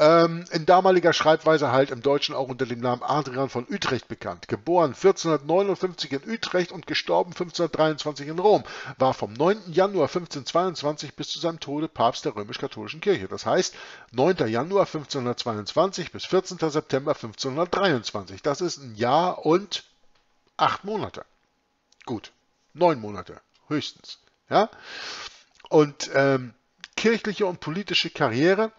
Ähm, in damaliger Schreibweise halt im Deutschen auch unter dem Namen Adrian von Utrecht bekannt. Geboren 1459 in Utrecht und gestorben 1523 in Rom. War vom 9. Januar 1522 bis zu seinem Tode Papst der römisch-katholischen Kirche. Das heißt 9. Januar 1522 bis 14. September 1523. Das ist ein Jahr und acht Monate. Gut, neun Monate höchstens. Ja? Und ähm, kirchliche und politische Karriere,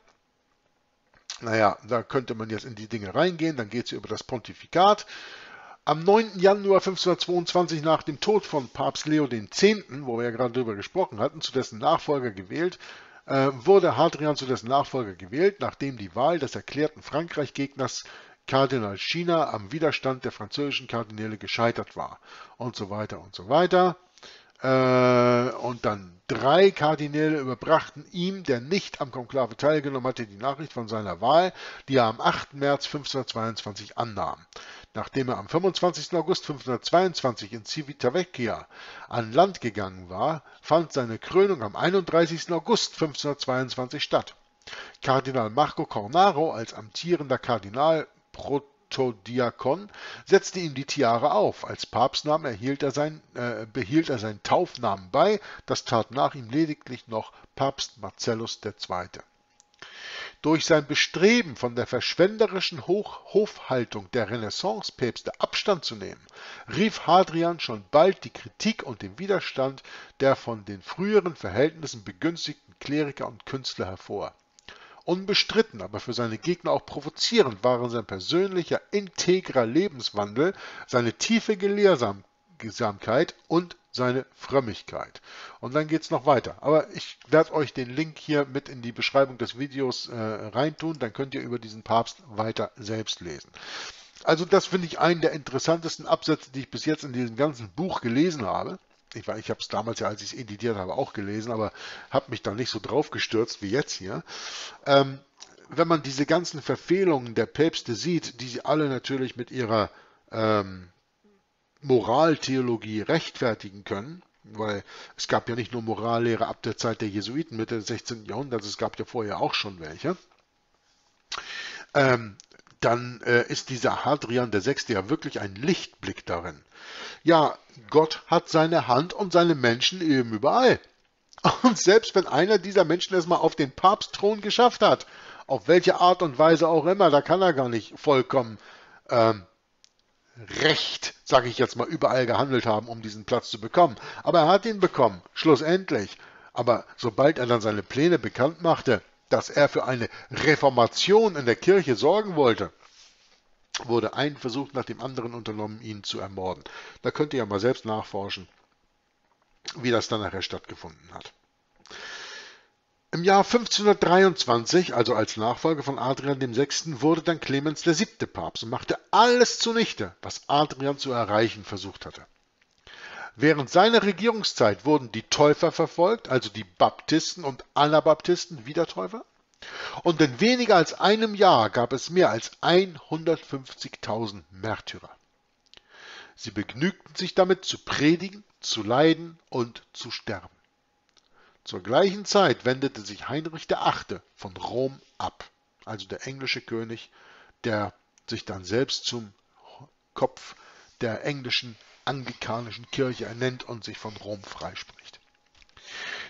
naja, da könnte man jetzt in die Dinge reingehen, dann geht es über das Pontifikat. Am 9. Januar 1522 nach dem Tod von Papst Leo X., wo wir ja gerade darüber gesprochen hatten, zu dessen Nachfolger gewählt, äh, wurde Hadrian zu dessen Nachfolger gewählt, nachdem die Wahl des erklärten Frankreich-Gegners Kardinal China am Widerstand der französischen Kardinäle gescheitert war und so weiter und so weiter. Äh, und dann drei Kardinäle überbrachten ihm, der nicht am Konklave teilgenommen hatte, die Nachricht von seiner Wahl, die er am 8. März 1522 annahm. Nachdem er am 25. August 1522 in Civitavecchia an Land gegangen war, fand seine Krönung am 31. August 1522 statt. Kardinal Marco Cornaro als amtierender Kardinal Protodiakon, setzte ihm die Tiare auf. Als Papstnamen erhielt er sein, äh, behielt er seinen Taufnamen bei, das tat nach ihm lediglich noch Papst Marcellus II. Durch sein Bestreben, von der verschwenderischen Hoch Hofhaltung der Renaissance-Päpste Abstand zu nehmen, rief Hadrian schon bald die Kritik und den Widerstand der von den früheren Verhältnissen begünstigten Kleriker und Künstler hervor. Unbestritten, aber für seine Gegner auch provozierend waren sein persönlicher, integrer Lebenswandel, seine tiefe Gelehrsamkeit, und seine Frömmigkeit. Und dann geht es noch weiter. Aber ich werde euch den Link hier mit in die Beschreibung des Videos äh, reintun, dann könnt ihr über diesen Papst weiter selbst lesen. Also das finde ich einen der interessantesten Absätze, die ich bis jetzt in diesem ganzen Buch gelesen habe. Ich, ich habe es damals ja, als ich es editiert habe, auch gelesen, aber habe mich da nicht so drauf gestürzt wie jetzt hier. Ähm, wenn man diese ganzen Verfehlungen der Päpste sieht, die sie alle natürlich mit ihrer ähm, Moraltheologie rechtfertigen können, weil es gab ja nicht nur Morallehre ab der Zeit der Jesuiten Mitte des 16. Jahrhunderts, es gab ja vorher auch schon welche. Ähm, dann äh, ist dieser Hadrian VI. ja wirklich ein Lichtblick darin. Ja, Gott hat seine Hand und seine Menschen eben überall. Und selbst wenn einer dieser Menschen es mal auf den Papstthron geschafft hat, auf welche Art und Weise auch immer, da kann er gar nicht vollkommen ähm, Recht, sage ich jetzt mal, überall gehandelt haben, um diesen Platz zu bekommen. Aber er hat ihn bekommen, schlussendlich. Aber sobald er dann seine Pläne bekannt machte, dass er für eine Reformation in der Kirche sorgen wollte, wurde ein Versuch nach dem anderen unternommen, ihn zu ermorden. Da könnt ihr ja mal selbst nachforschen, wie das dann nachher stattgefunden hat. Im Jahr 1523, also als Nachfolger von Adrian VI., wurde dann Clemens VII. Papst und machte alles zunichte, was Adrian zu erreichen versucht hatte. Während seiner Regierungszeit wurden die Täufer verfolgt, also die Baptisten und Anabaptisten, Wiedertäufer. Und in weniger als einem Jahr gab es mehr als 150.000 Märtyrer. Sie begnügten sich damit zu predigen, zu leiden und zu sterben. Zur gleichen Zeit wendete sich Heinrich VIII. von Rom ab, also der englische König, der sich dann selbst zum Kopf der englischen anglikanischen Kirche ernennt und sich von Rom freispricht.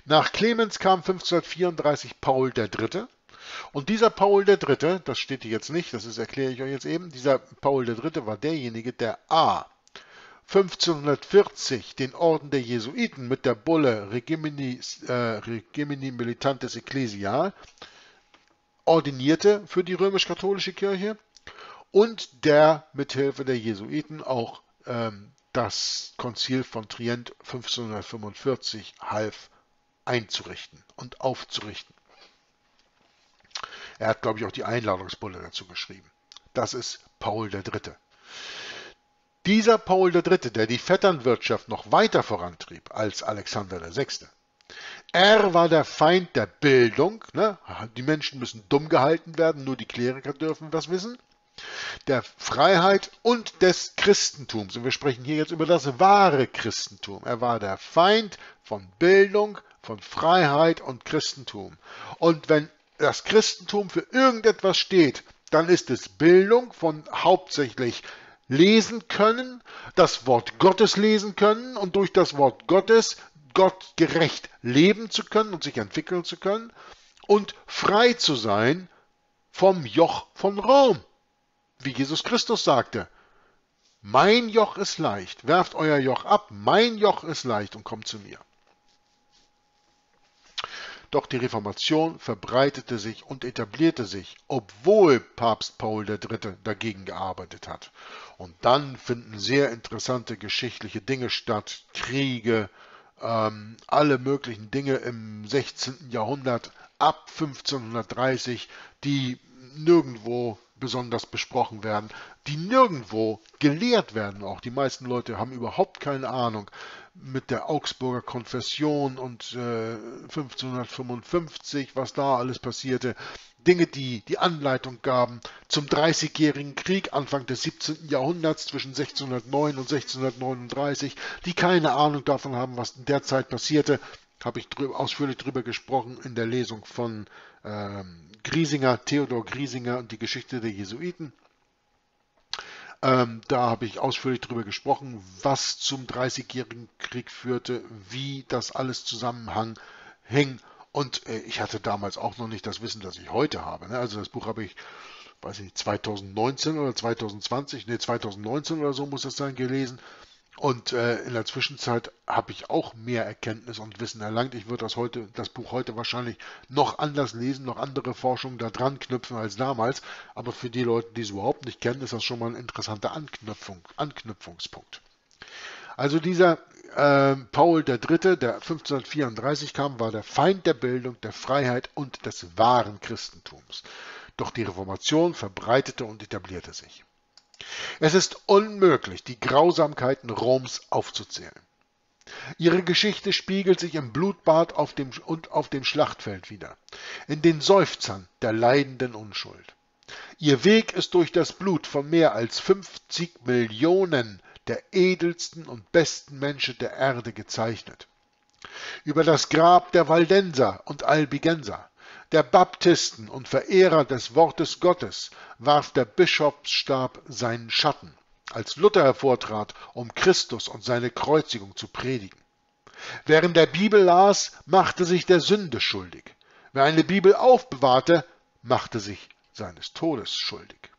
Nach Clemens kam 1534 Paul III. Und dieser Paul III., das steht hier jetzt nicht, das ist, erkläre ich euch jetzt eben, dieser Paul III. war derjenige, der A. 1540 den Orden der Jesuiten mit der Bulle Regimini, äh, Regimini Militantes Ecclesia ordinierte für die römisch-katholische Kirche und der mithilfe der Jesuiten auch ähm, das Konzil von Trient 1545 half einzurichten und aufzurichten. Er hat, glaube ich, auch die Einladungsbulle dazu geschrieben. Das ist Paul III. Dieser Paul III., der die Vetternwirtschaft noch weiter vorantrieb als Alexander VI. Er war der Feind der Bildung. Ne? Die Menschen müssen dumm gehalten werden, nur die Kleriker dürfen was wissen. Der Freiheit und des Christentums. Und wir sprechen hier jetzt über das wahre Christentum. Er war der Feind von Bildung, von Freiheit und Christentum. Und wenn das Christentum für irgendetwas steht, dann ist es Bildung von hauptsächlich lesen können, das Wort Gottes lesen können und durch das Wort Gottes Gott gerecht leben zu können und sich entwickeln zu können und frei zu sein vom Joch von Rom. Wie Jesus Christus sagte, mein Joch ist leicht, werft euer Joch ab, mein Joch ist leicht und kommt zu mir. Doch die Reformation verbreitete sich und etablierte sich, obwohl Papst Paul III. dagegen gearbeitet hat. Und dann finden sehr interessante geschichtliche Dinge statt, Kriege, ähm, alle möglichen Dinge im 16. Jahrhundert ab 1530, die nirgendwo besonders besprochen werden, die nirgendwo gelehrt werden. Auch die meisten Leute haben überhaupt keine Ahnung mit der Augsburger Konfession und äh, 1555, was da alles passierte. Dinge, die die Anleitung gaben zum Dreißigjährigen Krieg Anfang des 17. Jahrhunderts zwischen 1609 und 1639, die keine Ahnung davon haben, was in der Zeit passierte, habe ich drü ausführlich darüber gesprochen in der Lesung von ähm, Griesinger, Theodor Griesinger und die Geschichte der Jesuiten. Ähm, da habe ich ausführlich darüber gesprochen, was zum Dreißigjährigen Krieg führte, wie das alles zusammenhang, hing. Und äh, ich hatte damals auch noch nicht das Wissen, das ich heute habe. Ne? Also das Buch habe ich, weiß ich nicht, 2019 oder 2020, ne, 2019 oder so muss es sein, gelesen. Und äh, in der Zwischenzeit habe ich auch mehr Erkenntnis und Wissen erlangt. Ich würde das das Buch heute wahrscheinlich noch anders lesen, noch andere Forschungen da dran knüpfen als damals. Aber für die Leute, die es überhaupt nicht kennen, ist das schon mal ein interessanter Anknüpfung, Anknüpfungspunkt. Also dieser äh, Paul III., der 1534 kam, war der Feind der Bildung, der Freiheit und des wahren Christentums. Doch die Reformation verbreitete und etablierte sich. Es ist unmöglich, die Grausamkeiten Roms aufzuzählen. Ihre Geschichte spiegelt sich im Blutbad auf dem, und auf dem Schlachtfeld wider, in den Seufzern der leidenden Unschuld. Ihr Weg ist durch das Blut von mehr als 50 Millionen der edelsten und besten Menschen der Erde gezeichnet. Über das Grab der Waldenser und Albigenser, der Baptisten und Verehrer des Wortes Gottes warf der Bischofsstab seinen Schatten, als Luther hervortrat, um Christus und seine Kreuzigung zu predigen. In der Bibel las, machte sich der Sünde schuldig. Wer eine Bibel aufbewahrte, machte sich seines Todes schuldig.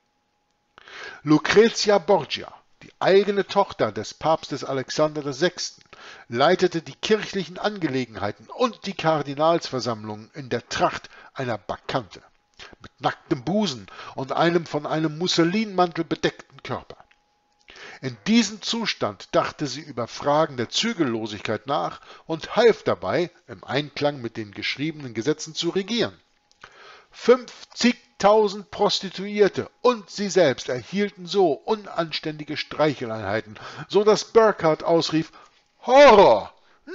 Lucrezia Borgia die eigene Tochter des Papstes Alexander VI. leitete die kirchlichen Angelegenheiten und die Kardinalsversammlungen in der Tracht einer Bakante, mit nacktem Busen und einem von einem Musselinmantel bedeckten Körper. In diesem Zustand dachte sie über Fragen der Zügellosigkeit nach und half dabei, im Einklang mit den geschriebenen Gesetzen zu regieren. 50.000 Prostituierte und sie selbst erhielten so unanständige Streicheleinheiten, so dass Burkhardt ausrief, Horror,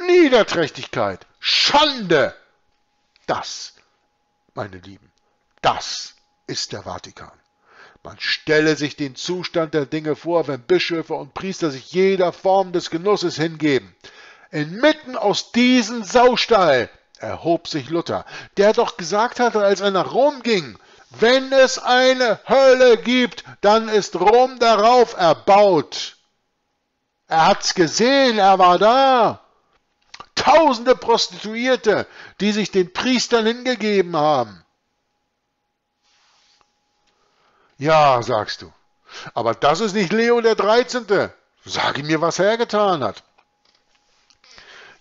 Niederträchtigkeit, Schande! Das, meine Lieben, das ist der Vatikan. Man stelle sich den Zustand der Dinge vor, wenn Bischöfe und Priester sich jeder Form des Genusses hingeben. Inmitten aus diesem Saustall erhob sich Luther, der doch gesagt hatte, als er nach Rom ging, wenn es eine Hölle gibt, dann ist Rom darauf erbaut. Er hat's gesehen, er war da. Tausende Prostituierte, die sich den Priestern hingegeben haben. Ja, sagst du. Aber das ist nicht Leo der 13. Sage mir, was er getan hat.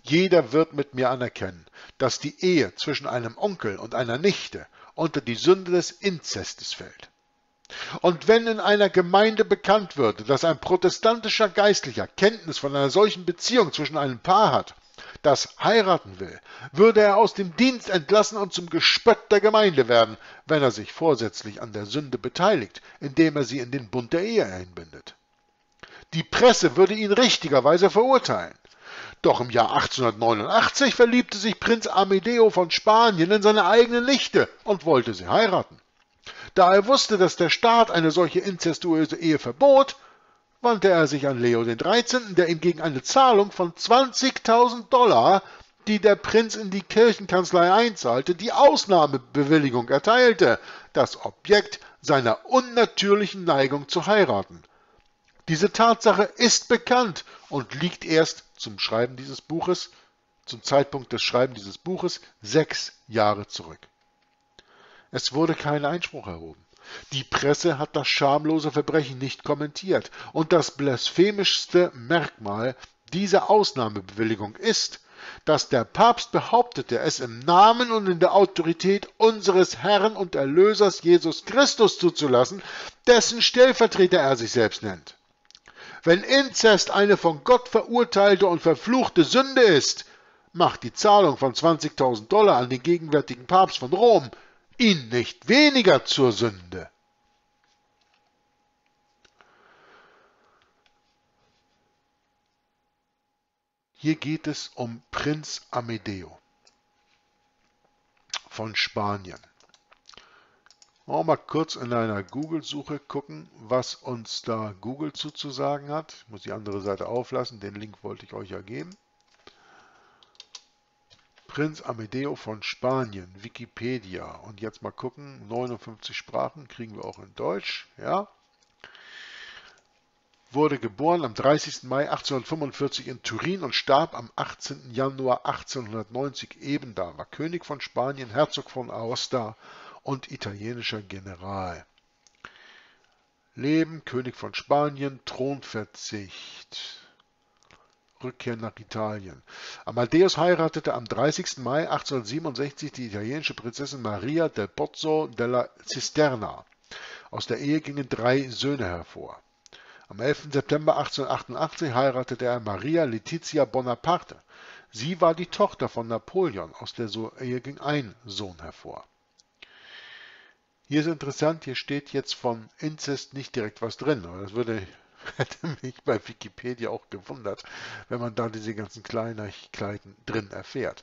Jeder wird mit mir anerkennen, dass die Ehe zwischen einem Onkel und einer Nichte unter die Sünde des Inzestes fällt. Und wenn in einer Gemeinde bekannt würde, dass ein protestantischer Geistlicher Kenntnis von einer solchen Beziehung zwischen einem Paar hat, das heiraten will, würde er aus dem Dienst entlassen und zum Gespött der Gemeinde werden, wenn er sich vorsätzlich an der Sünde beteiligt, indem er sie in den Bund der Ehe einbindet. Die Presse würde ihn richtigerweise verurteilen. Doch im Jahr 1889 verliebte sich Prinz Amedeo von Spanien in seine eigene Nichte und wollte sie heiraten. Da er wusste, dass der Staat eine solche inzestuöse Ehe verbot, wandte er sich an Leo XIII., der ihm gegen eine Zahlung von 20.000 Dollar, die der Prinz in die Kirchenkanzlei einzahlte, die Ausnahmebewilligung erteilte, das Objekt seiner unnatürlichen Neigung zu heiraten. Diese Tatsache ist bekannt und liegt erst zum Schreiben dieses Buches, zum Zeitpunkt des Schreibens dieses Buches, sechs Jahre zurück. Es wurde kein Einspruch erhoben. Die Presse hat das schamlose Verbrechen nicht kommentiert und das blasphemischste Merkmal dieser Ausnahmebewilligung ist, dass der Papst behauptete, es im Namen und in der Autorität unseres Herrn und Erlösers Jesus Christus zuzulassen, dessen Stellvertreter er sich selbst nennt. Wenn Inzest eine von Gott verurteilte und verfluchte Sünde ist, macht die Zahlung von 20.000 Dollar an den gegenwärtigen Papst von Rom ihn nicht weniger zur Sünde. Hier geht es um Prinz Amedeo von Spanien. Wollen wir mal kurz in einer Google-Suche gucken, was uns da Google zuzusagen hat. Ich muss die andere Seite auflassen, den Link wollte ich euch ja geben. Prinz Amedeo von Spanien, Wikipedia. Und jetzt mal gucken, 59 Sprachen kriegen wir auch in Deutsch. Ja. Wurde geboren am 30. Mai 1845 in Turin und starb am 18. Januar 1890 eben da. War König von Spanien, Herzog von Aosta und italienischer General. Leben König von Spanien, Thronverzicht. Rückkehr nach Italien. Amadeus heiratete am 30. Mai 1867 die italienische Prinzessin Maria del Pozzo della Cisterna. Aus der Ehe gingen drei Söhne hervor. Am 11. September 1888 heiratete er Maria Letizia Bonaparte. Sie war die Tochter von Napoleon. Aus der Ehe ging ein Sohn hervor. Hier ist interessant, hier steht jetzt von Inzest nicht direkt was drin. Aber das würde, hätte mich bei Wikipedia auch gewundert, wenn man da diese ganzen Kleinigkeiten drin erfährt.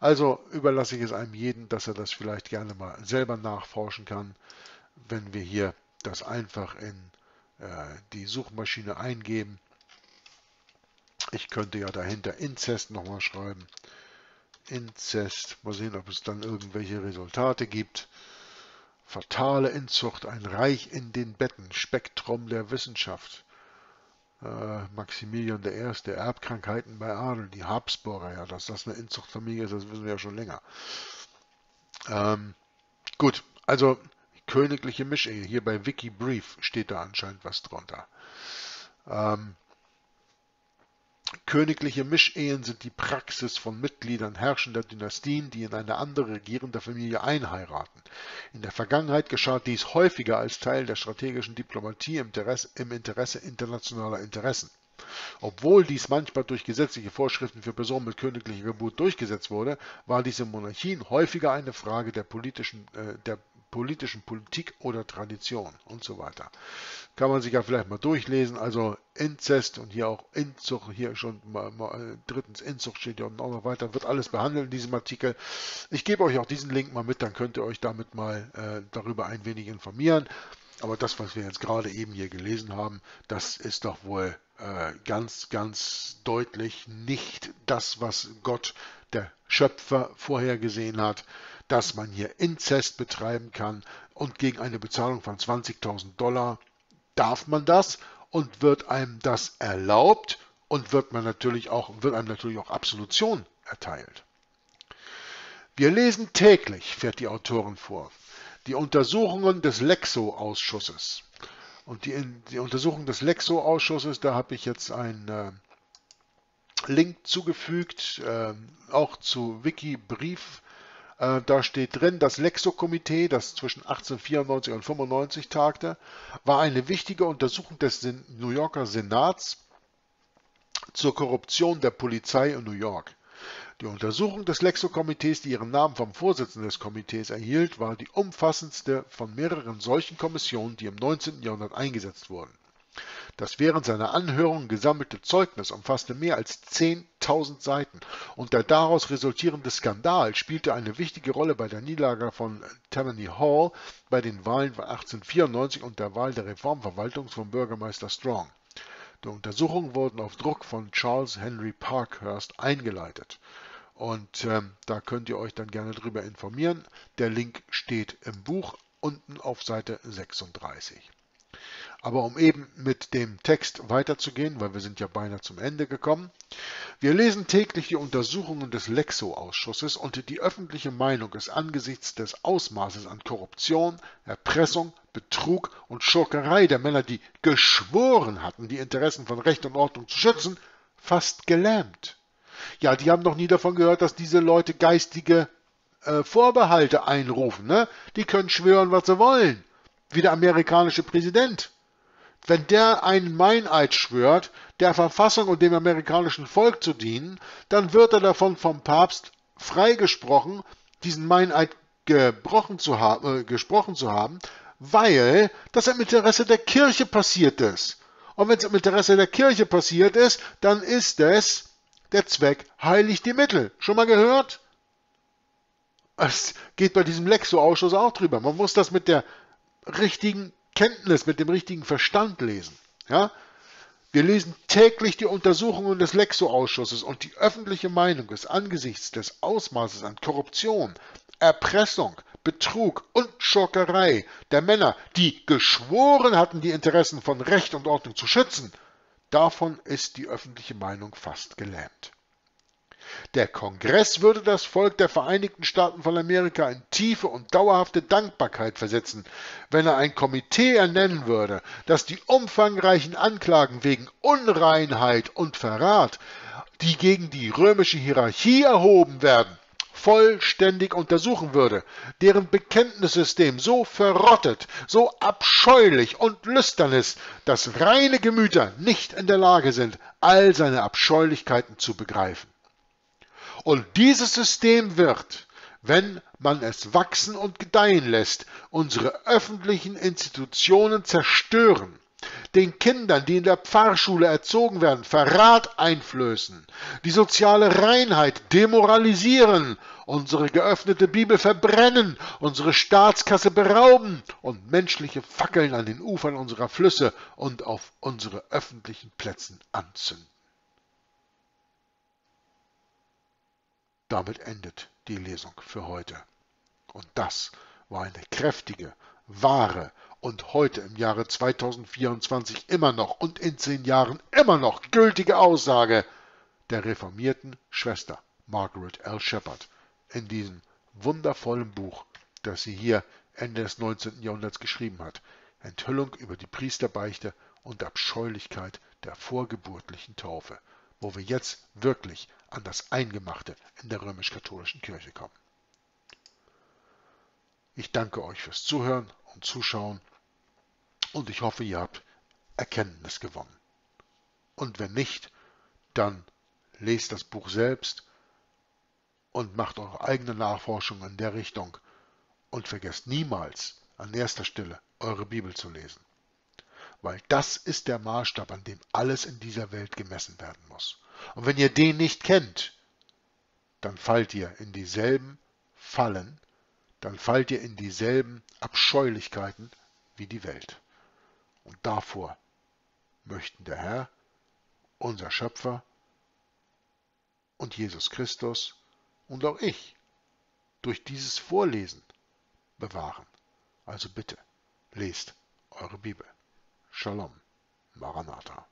Also überlasse ich es einem jeden, dass er das vielleicht gerne mal selber nachforschen kann, wenn wir hier das einfach in äh, die Suchmaschine eingeben. Ich könnte ja dahinter Inzest nochmal schreiben. Inzest, mal sehen, ob es dann irgendwelche Resultate gibt. Fatale Inzucht, ein Reich in den Betten, Spektrum der Wissenschaft. Äh, Maximilian I., Erbkrankheiten bei Adel, die Habsburger, ja, dass das eine Inzuchtfamilie ist, das wissen wir ja schon länger. Ähm, gut, also königliche Mischehe, hier bei Wikibrief steht da anscheinend was drunter. Ähm, Königliche Mischehen sind die Praxis von Mitgliedern herrschender Dynastien, die in eine andere regierende Familie einheiraten. In der Vergangenheit geschah dies häufiger als Teil der strategischen Diplomatie im Interesse, internationaler Interessen. Obwohl dies manchmal durch gesetzliche Vorschriften für Personen mit königlicher Geburt durchgesetzt wurde, war diese Monarchien häufiger eine Frage der politischen, äh, der politischen Politik oder Tradition und so weiter. Kann man sich ja vielleicht mal durchlesen. Also Inzest und hier auch Inzucht, hier schon mal, mal, drittens Inzucht steht ja auch noch weiter, wird alles behandelt in diesem Artikel. Ich gebe euch auch diesen Link mal mit, dann könnt ihr euch damit mal äh, darüber ein wenig informieren. Aber das, was wir jetzt gerade eben hier gelesen haben, das ist doch wohl äh, ganz, ganz deutlich nicht das, was Gott, der Schöpfer, vorhergesehen hat dass man hier Inzest betreiben kann und gegen eine Bezahlung von 20.000 Dollar darf man das und wird einem das erlaubt und wird man natürlich auch wird einem natürlich auch Absolution erteilt. Wir lesen täglich, fährt die Autorin vor, die Untersuchungen des Lexo-Ausschusses. Und die, die, Untersuchung des Lexo-Ausschusses, da habe ich jetzt einen äh, Link zugefügt, äh, auch zu äh, da steht drin, das Lexo-Komitee, das zwischen 1894 und 95 tagte, war eine wichtige Untersuchung des New Yorker Senats zur Korruption der Polizei in New York. Die Untersuchung des Lexo-Komitees, die ihren Namen vom Vorsitzenden des Komitees erhielt, war die umfassendste von mehreren solchen Kommissionen, die im 19. Jahrhundert eingesetzt wurden. Das während seiner Anhörung gesammelte Zeugnis umfasste mehr als 10.000 Seiten und der daraus resultierende Skandal spielte eine wichtige Rolle bei der Niederlage von Tammany Hall bei den Wahlen von 1894 und der Wahl der Reformverwaltung von Bürgermeister Strong. Die Untersuchungen wurden auf Druck von Charles Henry Parkhurst eingeleitet. Und ähm, da könnt ihr euch dann gerne drüber informieren. Der Link steht im Buch unten auf Seite 36. Aber um eben mit dem Text weiterzugehen, weil wir sind ja beinahe zum Ende gekommen, wir lesen täglich die Untersuchungen des Lexo-Ausschusses und die öffentliche Meinung ist angesichts des Ausmaßes an Korruption, Erpressung, Betrug und Schurkerei der Männer, die geschworen hatten, die Interessen von Recht und Ordnung zu schützen, fast gelähmt. Ja, die haben noch nie davon gehört, dass diese Leute geistige äh, Vorbehalte einrufen. Ne? Die können schwören, was sie wollen, wie der amerikanische Präsident. Wenn der einen Meineid schwört, der Verfassung und dem amerikanischen Volk zu dienen, dann wird er davon vom Papst freigesprochen, diesen Meineid gebrochen zu haben, äh, gesprochen zu haben, weil das im Interesse der Kirche passiert ist. Und wenn es im Interesse der Kirche passiert ist, dann ist es der Zweck heiligt die Mittel. Schon mal gehört? Es geht bei diesem Lexo-Ausschuss auch drüber. Man muss das mit der richtigen Kenntnis, mit dem richtigen Verstand lesen. Ja? Wir lesen täglich die Untersuchungen des Lexo-Ausschusses und die öffentliche Meinung ist angesichts des Ausmaßes an Korruption, Erpressung, Betrug und Schurkerei der Männer, die geschworen hatten, die Interessen von Recht und Ordnung zu schützen, davon ist die öffentliche Meinung fast gelähmt. Der Kongress würde das Volk der Vereinigten Staaten von Amerika in tiefe und dauerhafte Dankbarkeit versetzen, wenn er ein Komitee ernennen würde, das die umfangreichen Anklagen wegen Unreinheit und Verrat, die gegen die römische Hierarchie erhoben werden, vollständig untersuchen würde, deren Bekenntnissystem so verrottet, so abscheulich und lüstern ist, dass reine Gemüter nicht in der Lage sind, all seine Abscheulichkeiten zu begreifen. Und dieses System wird, wenn man es wachsen und gedeihen lässt, unsere öffentlichen Institutionen zerstören, den Kindern, die in der Pfarrschule erzogen werden, Verrat einflößen, die soziale Reinheit demoralisieren, unsere geöffnete Bibel verbrennen, unsere Staatskasse berauben und menschliche Fackeln an den Ufern unserer Flüsse und auf unsere öffentlichen Plätzen anzünden. Damit endet die Lesung für heute. Und das war eine kräftige, wahre und heute im Jahre 2024 immer noch und in zehn Jahren immer noch gültige Aussage der reformierten Schwester Margaret L. Shepard in diesem wundervollen Buch, das sie hier Ende des 19. Jahrhunderts geschrieben hat. Enthüllung über die Priesterbeichte und Abscheulichkeit der vorgeburtlichen Taufe wo wir jetzt wirklich an das Eingemachte in der römisch-katholischen Kirche kommen. Ich danke euch fürs Zuhören und Zuschauen und ich hoffe, ihr habt Erkenntnis gewonnen. Und wenn nicht, dann lest das Buch selbst und macht eure eigene Nachforschung in der Richtung und vergesst niemals an erster Stelle eure Bibel zu lesen weil das ist der Maßstab, an dem alles in dieser Welt gemessen werden muss. Und wenn ihr den nicht kennt, dann fallt ihr in dieselben Fallen, dann fallt ihr in dieselben Abscheulichkeiten wie die Welt. Und davor möchten der Herr, unser Schöpfer und Jesus Christus und auch ich durch dieses Vorlesen bewahren. Also bitte, lest eure Bibel. Shalom. Maranatha.